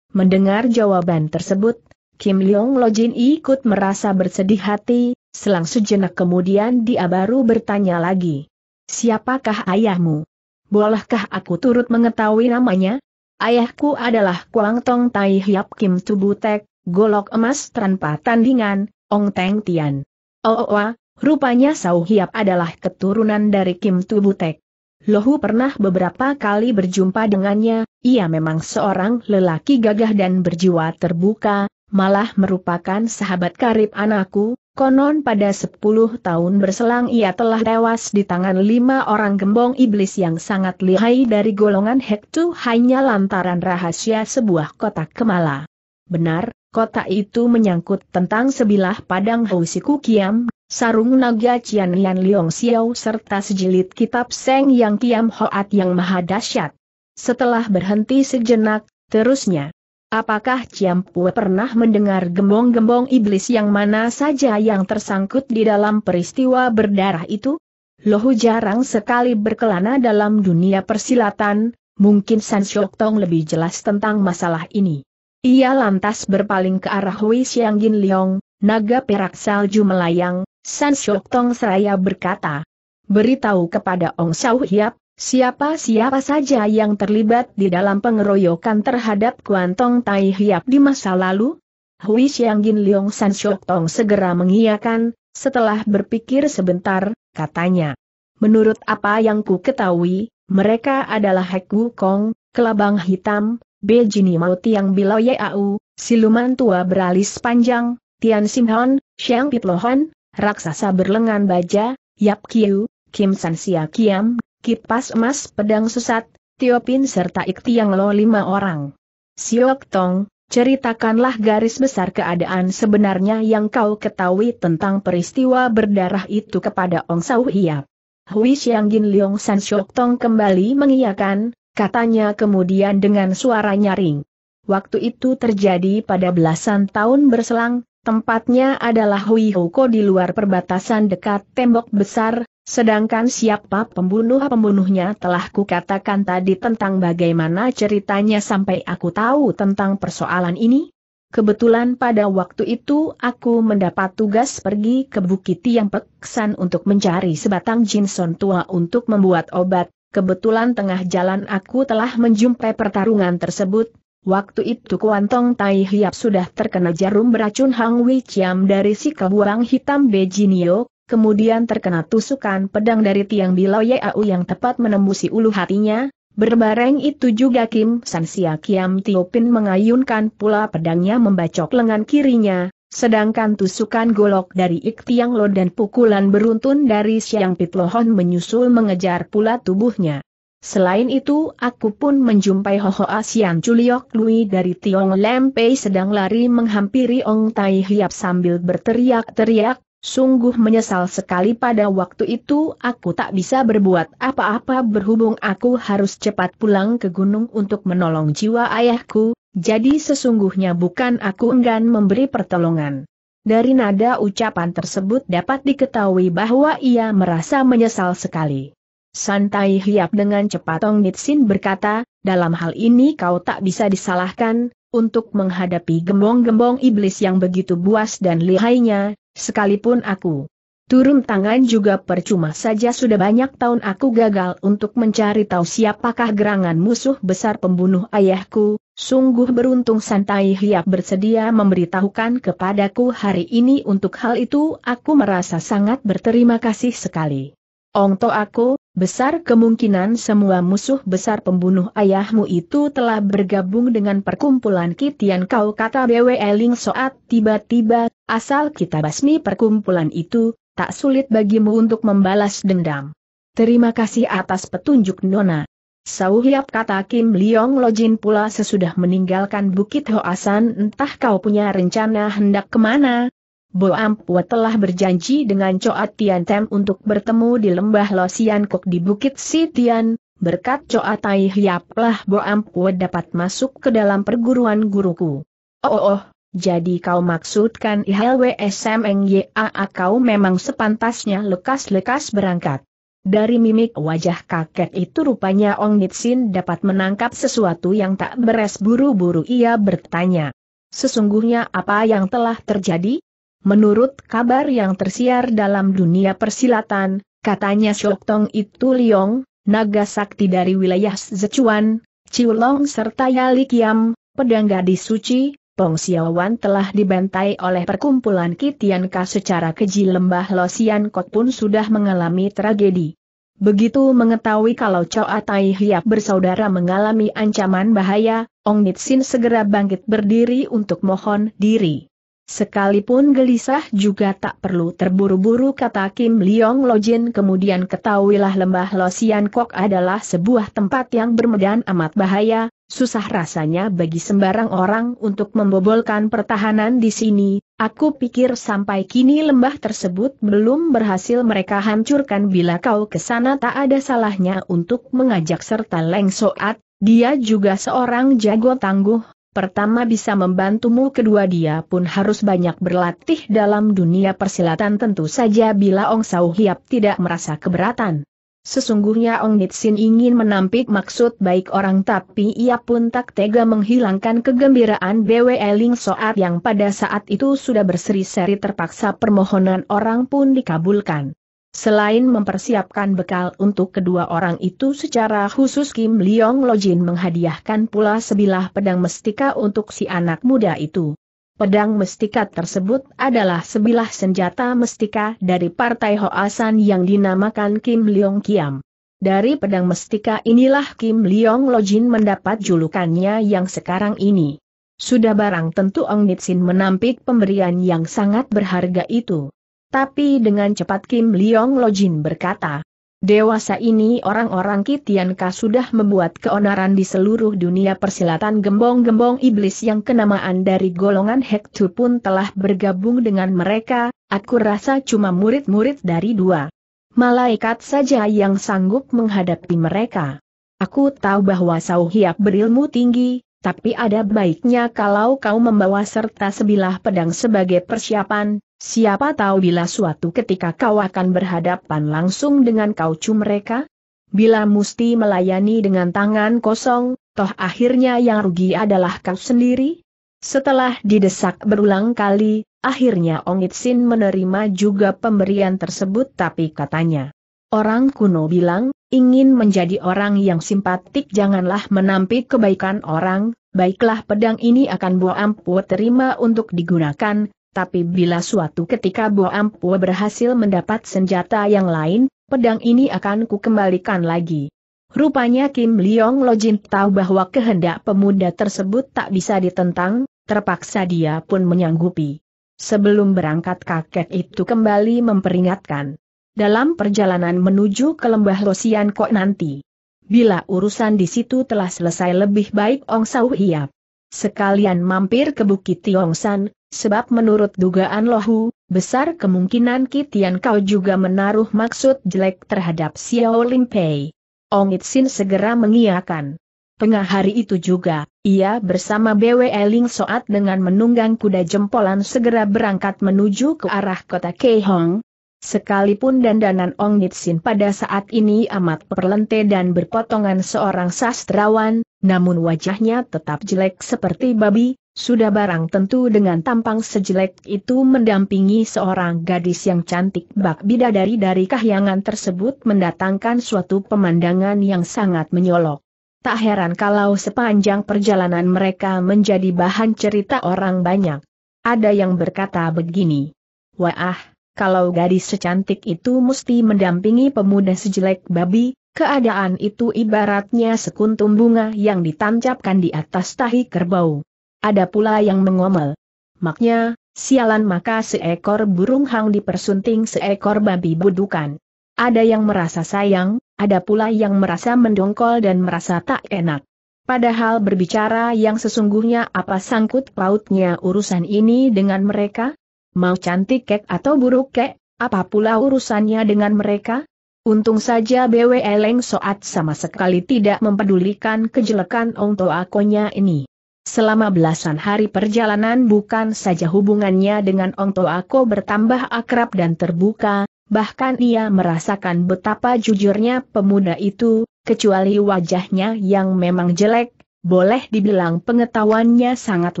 Mendengar jawaban tersebut, Kim Leong Lojin ikut merasa bersedih hati, selang sejenak kemudian dia baru bertanya lagi. Siapakah ayahmu? Bolehkah aku turut mengetahui namanya? Ayahku adalah Kuang Tong Tai Hiap Kim Tubutek, golok emas tanpa tandingan, Ong Teng Tian. Oh, oh, oh Rupanya Sau Hiap adalah keturunan dari Kim Tubutek. Lohu pernah beberapa kali berjumpa dengannya, ia memang seorang lelaki gagah dan berjiwa terbuka, malah merupakan sahabat karib anakku, konon pada sepuluh tahun berselang ia telah tewas di tangan lima orang gembong iblis yang sangat lihai dari golongan Hektu hanya lantaran rahasia sebuah kotak kemala. Benar, kotak itu menyangkut tentang sebilah padang Housiku Kiam, sarung naga Cian Lian Liong Xiao serta sejilid kitab Seng Yang Kiam Hoat yang maha dahsyat. Setelah berhenti sejenak, terusnya. Apakah Ciampu pernah mendengar gembong-gembong iblis yang mana saja yang tersangkut di dalam peristiwa berdarah itu? Lohu jarang sekali berkelana dalam dunia persilatan, mungkin San Shok Tong lebih jelas tentang masalah ini. Ia lantas berpaling ke arah Hui Xiang Gin Liong, naga perak salju melayang, San Shok Tong seraya berkata, beritahu kepada Ong Sau Hiap, siapa-siapa saja yang terlibat di dalam pengeroyokan terhadap Kuantong Tai Hiap di masa lalu? Hui Xiang Gin Leong San Shok Tong segera mengiyakan, setelah berpikir sebentar, katanya. Menurut apa yang ku ketahui, mereka adalah Hek Kong, kelabang hitam, Bejini Mau Tiang Bilau Yau, siluman tua beralis panjang, Tian Simhon, Xiang Pitlohon, raksasa berlengan baja, Yap Kiu, Kim San Sia Kiam, kipas emas pedang sesat, Tiopin serta Iktiang Lo lima orang. Siok Tong, ceritakanlah garis besar keadaan sebenarnya yang kau ketahui tentang peristiwa berdarah itu kepada Ong Sau Hiap. Hui Xiang Gin Leong San Siok Tong kembali mengiyakan, katanya kemudian dengan suara nyaring. Waktu itu terjadi pada belasan tahun berselang, Tempatnya adalah Hui Huko di luar perbatasan dekat tembok besar, sedangkan siapa pembunuh-pembunuhnya telah kukatakan tadi tentang bagaimana ceritanya sampai aku tahu tentang persoalan ini. Kebetulan pada waktu itu aku mendapat tugas pergi ke Bukit Tiang Peksan untuk mencari sebatang jinson tua untuk membuat obat. Kebetulan tengah jalan aku telah menjumpai pertarungan tersebut, Waktu itu Kuantong Tai Hiap sudah terkena jarum beracun Hang Wei Chiam dari si kebuang hitam Bejinio, kemudian terkena tusukan pedang dari tiang Bilau Yau yang tepat menembusi ulu hatinya, berbareng itu juga Kim San Sia Kiam Tiopin mengayunkan pula pedangnya membacok lengan kirinya, sedangkan tusukan golok dari Ik Tiang Lo dan pukulan beruntun dari Siang Pitlohon menyusul mengejar pula tubuhnya. Selain itu aku pun menjumpai Ho Asian Chuliok Lui dari Tiong Lempei sedang lari menghampiri Ong Tai Hiap sambil berteriak-teriak, sungguh menyesal sekali pada waktu itu aku tak bisa berbuat apa-apa berhubung aku harus cepat pulang ke gunung untuk menolong jiwa ayahku, jadi sesungguhnya bukan aku enggan memberi pertolongan. Dari nada ucapan tersebut dapat diketahui bahwa ia merasa menyesal sekali. Santai Hiap dengan cepat Tong Nitsin berkata, dalam hal ini kau tak bisa disalahkan, untuk menghadapi gembong-gembong iblis yang begitu buas dan lihainya, sekalipun aku Turun tangan juga percuma saja sudah banyak tahun aku gagal untuk mencari tahu siapakah gerangan musuh besar pembunuh ayahku, sungguh beruntung Santai Hiap bersedia memberitahukan kepadaku hari ini untuk hal itu aku merasa sangat berterima kasih sekali. Ong To aku, besar kemungkinan semua musuh besar pembunuh ayahmu itu telah bergabung dengan perkumpulan Kitian kau kata Bwe Ling Soat tiba-tiba, asal kita basmi perkumpulan itu, tak sulit bagimu untuk membalas dendam. Terima kasih atas petunjuk Nona. Sauhiap kata Kim Leong Lojin pula sesudah meninggalkan Bukit Hoasan entah kau punya rencana hendak ke mana? Bo Ampua telah berjanji dengan Coat Tian Tem untuk bertemu di lembah Losian Kok di Bukit Sitian, berkat Coat Tai Hiap lah Bo Ampua dapat masuk ke dalam perguruan guruku. Oh oh, oh jadi kau maksudkan IHLWSMNYAA kau memang sepantasnya lekas-lekas berangkat. Dari mimik wajah kakek itu rupanya Ong Nitsin dapat menangkap sesuatu yang tak beres buru-buru ia bertanya. Sesungguhnya apa yang telah terjadi? Menurut kabar yang tersiar dalam dunia persilatan, katanya Shok Tong itu Liong, naga sakti dari wilayah Zhechuan, Ciulong serta Yali Kiam, pedang gadis suci, Pong Xiaowan telah dibantai oleh perkumpulan Kitian Ka secara keji lembah Losian Kot pun sudah mengalami tragedi. Begitu mengetahui kalau Chow Tai Hiap bersaudara mengalami ancaman bahaya, Ong Nitsin segera bangkit berdiri untuk mohon diri. Sekalipun gelisah juga tak perlu terburu-buru kata Kim Leong Lojin kemudian ketahuilah lembah Losian Kok adalah sebuah tempat yang bermedan amat bahaya, susah rasanya bagi sembarang orang untuk membobolkan pertahanan di sini, aku pikir sampai kini lembah tersebut belum berhasil mereka hancurkan bila kau ke sana tak ada salahnya untuk mengajak serta Leng Soat, dia juga seorang jago tangguh, pertama bisa membantumu kedua dia pun harus banyak berlatih dalam dunia persilatan tentu saja bila Ong Sau Hiap tidak merasa keberatan. Sesungguhnya Ong Nitsin ingin menampik maksud baik orang tapi ia pun tak tega menghilangkan kegembiraan Bwe Ling Soat yang pada saat itu sudah berseri-seri terpaksa permohonan orang pun dikabulkan. Selain mempersiapkan bekal untuk kedua orang itu secara khusus Kim Leong Lojin menghadiahkan pula sebilah pedang mestika untuk si anak muda itu. Pedang mestika tersebut adalah sebilah senjata mestika dari partai Hoasan yang dinamakan Kim Leong Kiam. Dari pedang mestika inilah Kim Leong Lojin mendapat julukannya yang sekarang ini. Sudah barang tentu Ong Nitsin menampik pemberian yang sangat berharga itu. Tapi dengan cepat Kim Leong Lojin berkata, Dewasa ini orang-orang Kitianka sudah membuat keonaran di seluruh dunia persilatan gembong-gembong iblis yang kenamaan dari golongan Hektu pun telah bergabung dengan mereka, aku rasa cuma murid-murid dari dua. Malaikat saja yang sanggup menghadapi mereka. Aku tahu bahwa Sauhiap berilmu tinggi, tapi ada baiknya kalau kau membawa serta sebilah pedang sebagai persiapan, Siapa tahu bila suatu ketika kau akan berhadapan langsung dengan kaucu mereka? Bila musti melayani dengan tangan kosong, toh akhirnya yang rugi adalah kau sendiri? Setelah didesak berulang kali, akhirnya Ong Itsin menerima juga pemberian tersebut tapi katanya. Orang kuno bilang, ingin menjadi orang yang simpatik janganlah menampik kebaikan orang, baiklah pedang ini akan Bo Ampu terima untuk digunakan, tapi bila suatu ketika Bo Ampu berhasil mendapat senjata yang lain, pedang ini akan kukembalikan lagi. Rupanya Kim Leong Lojin tahu bahwa kehendak pemuda tersebut tak bisa ditentang, terpaksa dia pun menyanggupi. Sebelum berangkat kakek itu kembali memperingatkan. Dalam perjalanan menuju ke lembah Losian kok nanti. Bila urusan di situ telah selesai lebih baik Ong Sau Hiap. Sekalian mampir ke Bukit Tiongsan, Sebab menurut dugaan Lohu, besar kemungkinan Kitian kau juga menaruh maksud jelek terhadap Xiao Lim Pei. Ong Itsin segera mengiyakan. Tengah hari itu juga, ia bersama Bwe Ling Soat dengan menunggang kuda jempolan segera berangkat menuju ke arah kota Keihong. Sekalipun dandanan Ong Nitsin pada saat ini amat perlente dan berpotongan seorang sastrawan, namun wajahnya tetap jelek seperti babi, sudah barang tentu dengan tampang sejelek itu mendampingi seorang gadis yang cantik bak bidadari dari kahyangan tersebut mendatangkan suatu pemandangan yang sangat menyolok. Tak heran kalau sepanjang perjalanan mereka menjadi bahan cerita orang banyak. Ada yang berkata begini. Wah, kalau gadis secantik itu mesti mendampingi pemuda sejelek babi, keadaan itu ibaratnya sekuntum bunga yang ditancapkan di atas tahi kerbau. Ada pula yang mengomel. Maknya, sialan maka seekor burung hang dipersunting seekor babi budukan. Ada yang merasa sayang, ada pula yang merasa mendongkol dan merasa tak enak. Padahal berbicara yang sesungguhnya apa sangkut pautnya urusan ini dengan mereka? Mau cantik kek atau buruk kek, apa pula urusannya dengan mereka? Untung saja BW Eleng Soat sama sekali tidak mempedulikan kejelekan Ong Toakonya ini. Selama belasan hari perjalanan bukan saja hubungannya dengan Ong Toako bertambah akrab dan terbuka, bahkan ia merasakan betapa jujurnya pemuda itu, kecuali wajahnya yang memang jelek, boleh dibilang pengetahuannya sangat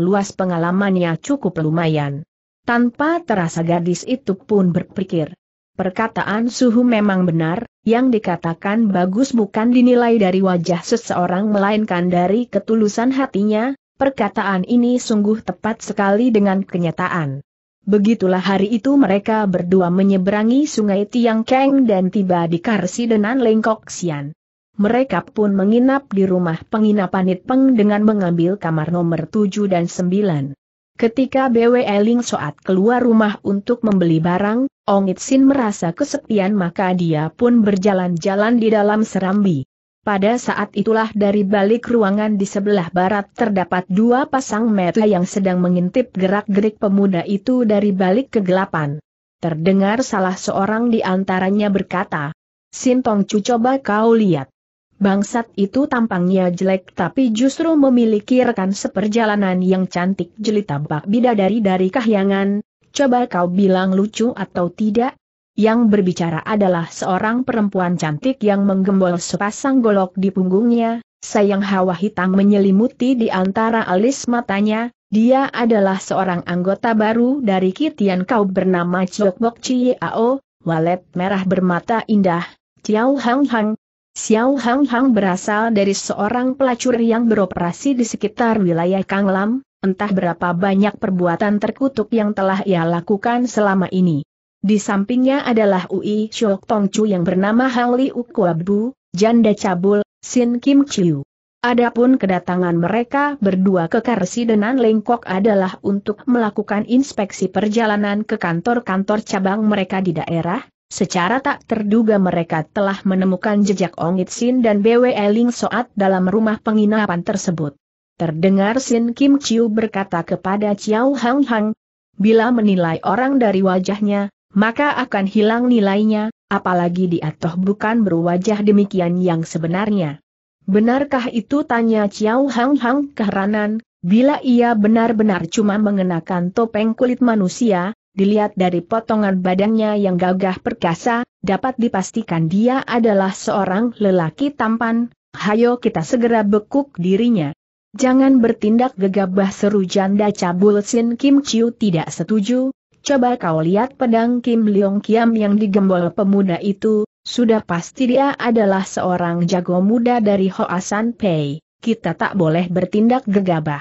luas pengalamannya cukup lumayan. Tanpa terasa gadis itu pun berpikir. Perkataan suhu memang benar, yang dikatakan bagus bukan dinilai dari wajah seseorang melainkan dari ketulusan hatinya, Perkataan ini sungguh tepat sekali dengan kenyataan. Begitulah hari itu mereka berdua menyeberangi sungai Tiang Keng dan tiba di Karsidenan Lengkok Sian. Mereka pun menginap di rumah penginapan Itpeng dengan mengambil kamar nomor 7 dan 9. Ketika BW Eling Soat keluar rumah untuk membeli barang, Ong Itsin merasa kesepian maka dia pun berjalan-jalan di dalam serambi. Pada saat itulah dari balik ruangan di sebelah barat terdapat dua pasang mata yang sedang mengintip gerak-gerik pemuda itu dari balik kegelapan. Terdengar salah seorang di antaranya berkata, Sintong Cu coba kau lihat. Bangsat itu tampangnya jelek tapi justru memiliki rekan seperjalanan yang cantik jelita bak bidadari dari kahyangan, coba kau bilang lucu atau tidak? Yang berbicara adalah seorang perempuan cantik yang menggembol sepasang golok di punggungnya, sayang hawa hitam menyelimuti di antara alis matanya, dia adalah seorang anggota baru dari Kitian Kau bernama Chiok Bok Ao, walet merah bermata indah, Ciao Hang Hang. Xiao Hang Hang berasal dari seorang pelacur yang beroperasi di sekitar wilayah Kanglam, entah berapa banyak perbuatan terkutuk yang telah ia lakukan selama ini. Di sampingnya adalah Ui Shok Tong Chu yang bernama Hang Liu Kuabu, janda cabul, Sin Kim Chiu. Adapun kedatangan mereka berdua ke Karsidenan Lengkok adalah untuk melakukan inspeksi perjalanan ke kantor-kantor cabang mereka di daerah, secara tak terduga mereka telah menemukan jejak Ongit Sin dan BW Ling Soat dalam rumah penginapan tersebut. Terdengar Sin Kim Chiu berkata kepada Chiao Hang Hang, bila menilai orang dari wajahnya, maka akan hilang nilainya, apalagi dia toh bukan berwajah demikian yang sebenarnya. Benarkah itu tanya Chiao Hang Hang keheranan, bila ia benar-benar cuma mengenakan topeng kulit manusia, dilihat dari potongan badannya yang gagah perkasa, dapat dipastikan dia adalah seorang lelaki tampan, hayo kita segera bekuk dirinya. Jangan bertindak gegabah seru janda cabul Sin Kim Chiu tidak setuju, Coba kau lihat pedang Kim Leong Kiam yang digembol pemuda itu, sudah pasti dia adalah seorang jago muda dari Hoasan Pei. Kita tak boleh bertindak gegabah.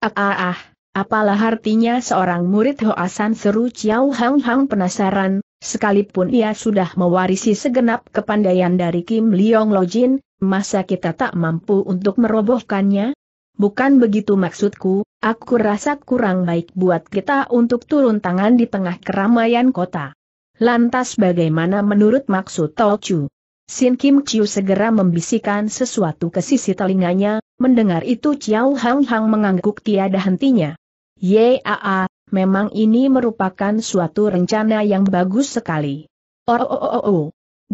Ah ah ah, apalah artinya seorang murid Hoasan seru Chiao Hang Hang penasaran, sekalipun ia sudah mewarisi segenap kepandaian dari Kim Leong Lojin, masa kita tak mampu untuk merobohkannya? Bukan begitu maksudku, aku rasa kurang baik buat kita untuk turun tangan di tengah keramaian kota. Lantas bagaimana menurut maksud Chu? Sin Kim Chiu segera membisikkan sesuatu ke sisi telinganya, mendengar itu Chiao Hang Hang mengangguk tiada hentinya. Yaa, memang ini merupakan suatu rencana yang bagus sekali. Oh oh oh oh, oh.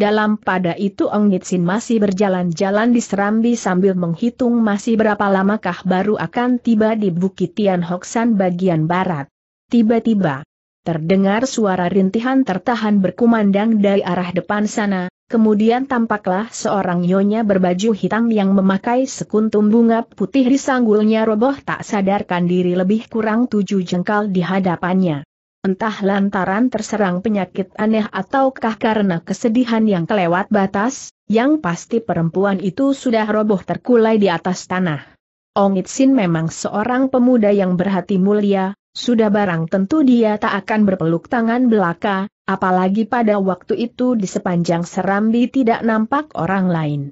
Dalam pada itu Ong Nitsin masih berjalan-jalan di Serambi sambil menghitung masih berapa lamakah baru akan tiba di Bukit Tian Hoksan bagian barat. Tiba-tiba, terdengar suara rintihan tertahan berkumandang dari arah depan sana, Kemudian tampaklah seorang nyonya berbaju hitam yang memakai sekuntum bunga putih di sanggulnya roboh tak sadarkan diri lebih kurang tujuh jengkal di hadapannya. Entah lantaran terserang penyakit aneh ataukah karena kesedihan yang kelewat batas, yang pasti perempuan itu sudah roboh terkulai di atas tanah. Ong Itsin memang seorang pemuda yang berhati mulia, sudah barang tentu dia tak akan berpeluk tangan belaka, apalagi pada waktu itu di sepanjang serambi tidak nampak orang lain.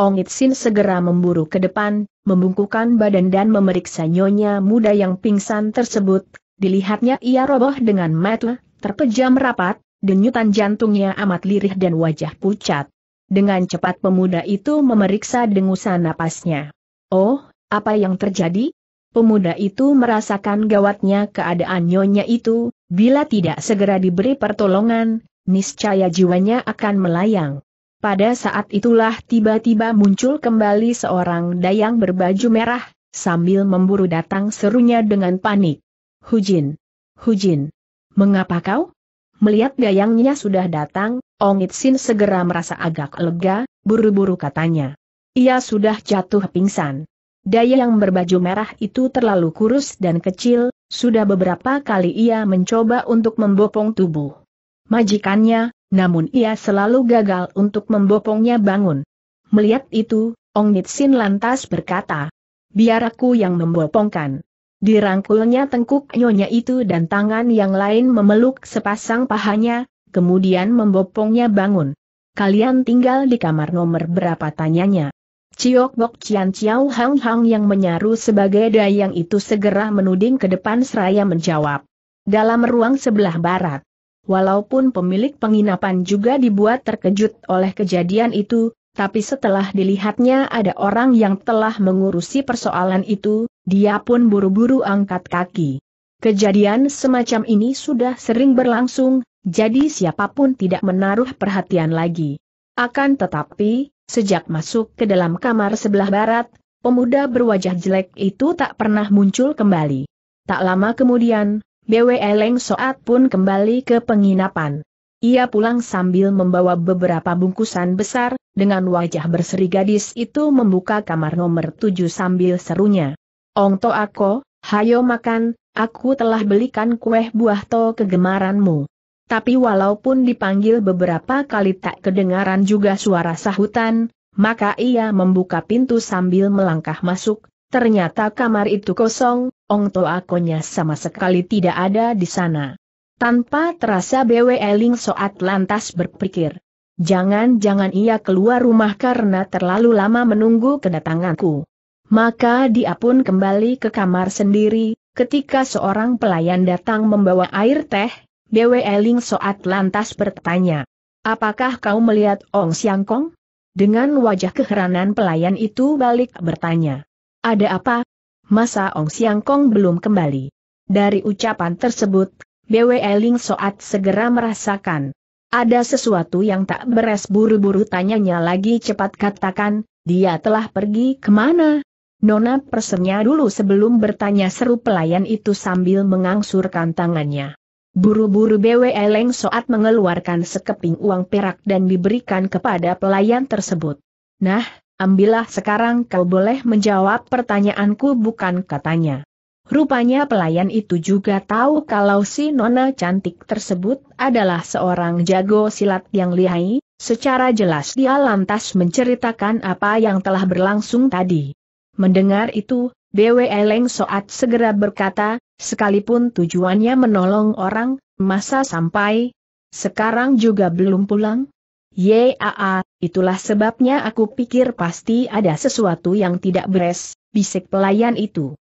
Ong Itsin segera memburu ke depan, membungkukan badan dan memeriksa nyonya muda yang pingsan tersebut, dilihatnya ia roboh dengan mata, terpejam rapat, denyutan jantungnya amat lirih dan wajah pucat. Dengan cepat pemuda itu memeriksa dengusan napasnya. Oh, apa yang terjadi? Pemuda itu merasakan gawatnya keadaan nyonya itu, bila tidak segera diberi pertolongan, niscaya jiwanya akan melayang. Pada saat itulah tiba-tiba muncul kembali seorang dayang berbaju merah, sambil memburu datang serunya dengan panik. Hujin! Hujin! Mengapa kau? Melihat dayangnya sudah datang, Ong Itsin segera merasa agak lega, buru-buru katanya. Ia sudah jatuh pingsan. Daya yang berbaju merah itu terlalu kurus dan kecil, sudah beberapa kali ia mencoba untuk membopong tubuh majikannya, namun ia selalu gagal untuk membopongnya bangun. Melihat itu, Ong Nitsin lantas berkata, biar aku yang membopongkan. Dirangkulnya tengkuk nyonya itu dan tangan yang lain memeluk sepasang pahanya, kemudian membopongnya bangun. Kalian tinggal di kamar nomor berapa tanyanya. Ciok Bok Cian Ciao Hang Hang yang menyaru sebagai dayang itu segera menuding ke depan seraya menjawab. Dalam ruang sebelah barat. Walaupun pemilik penginapan juga dibuat terkejut oleh kejadian itu, tapi setelah dilihatnya ada orang yang telah mengurusi persoalan itu, dia pun buru-buru angkat kaki. Kejadian semacam ini sudah sering berlangsung, jadi siapa pun tidak menaruh perhatian lagi. Akan tetapi, Sejak masuk ke dalam kamar sebelah barat, pemuda berwajah jelek itu tak pernah muncul kembali. Tak lama kemudian, Bwe Leng Soat pun kembali ke penginapan. Ia pulang sambil membawa beberapa bungkusan besar, dengan wajah berseri gadis itu membuka kamar nomor tujuh sambil serunya. Ong To Ako, hayo makan, aku telah belikan kue buah to kegemaranmu. Tapi walaupun dipanggil beberapa kali tak kedengaran juga suara sahutan, maka ia membuka pintu sambil melangkah masuk, ternyata kamar itu kosong, Ong Toakonya sama sekali tidak ada di sana. Tanpa terasa Bwe Eling Soat lantas berpikir, jangan-jangan ia keluar rumah karena terlalu lama menunggu kedatanganku. Maka dia pun kembali ke kamar sendiri, ketika seorang pelayan datang membawa air teh, Dewe Eling Soat lantas bertanya. Apakah kau melihat Ong Siang Kong? Dengan wajah keheranan pelayan itu balik bertanya. Ada apa? Masa Ong Siang Kong belum kembali? Dari ucapan tersebut, Dewe Eling Soat segera merasakan. Ada sesuatu yang tak beres buru-buru tanyanya lagi cepat katakan, dia telah pergi ke mana? Nona persennya dulu sebelum bertanya seru pelayan itu sambil mengangsurkan tangannya. Buru-buru Bwe Leng Soat mengeluarkan sekeping uang perak dan diberikan kepada pelayan tersebut. Nah, ambillah sekarang kau boleh menjawab pertanyaanku bukan katanya. Rupanya pelayan itu juga tahu kalau si nona cantik tersebut adalah seorang jago silat yang lihai, secara jelas dia lantas menceritakan apa yang telah berlangsung tadi. Mendengar itu, Bwe Leng Soat segera berkata, sekalipun tujuannya menolong orang, masa sampai sekarang juga belum pulang? Yaa, itulah sebabnya aku pikir pasti ada sesuatu yang tidak beres, bisik pelayan itu.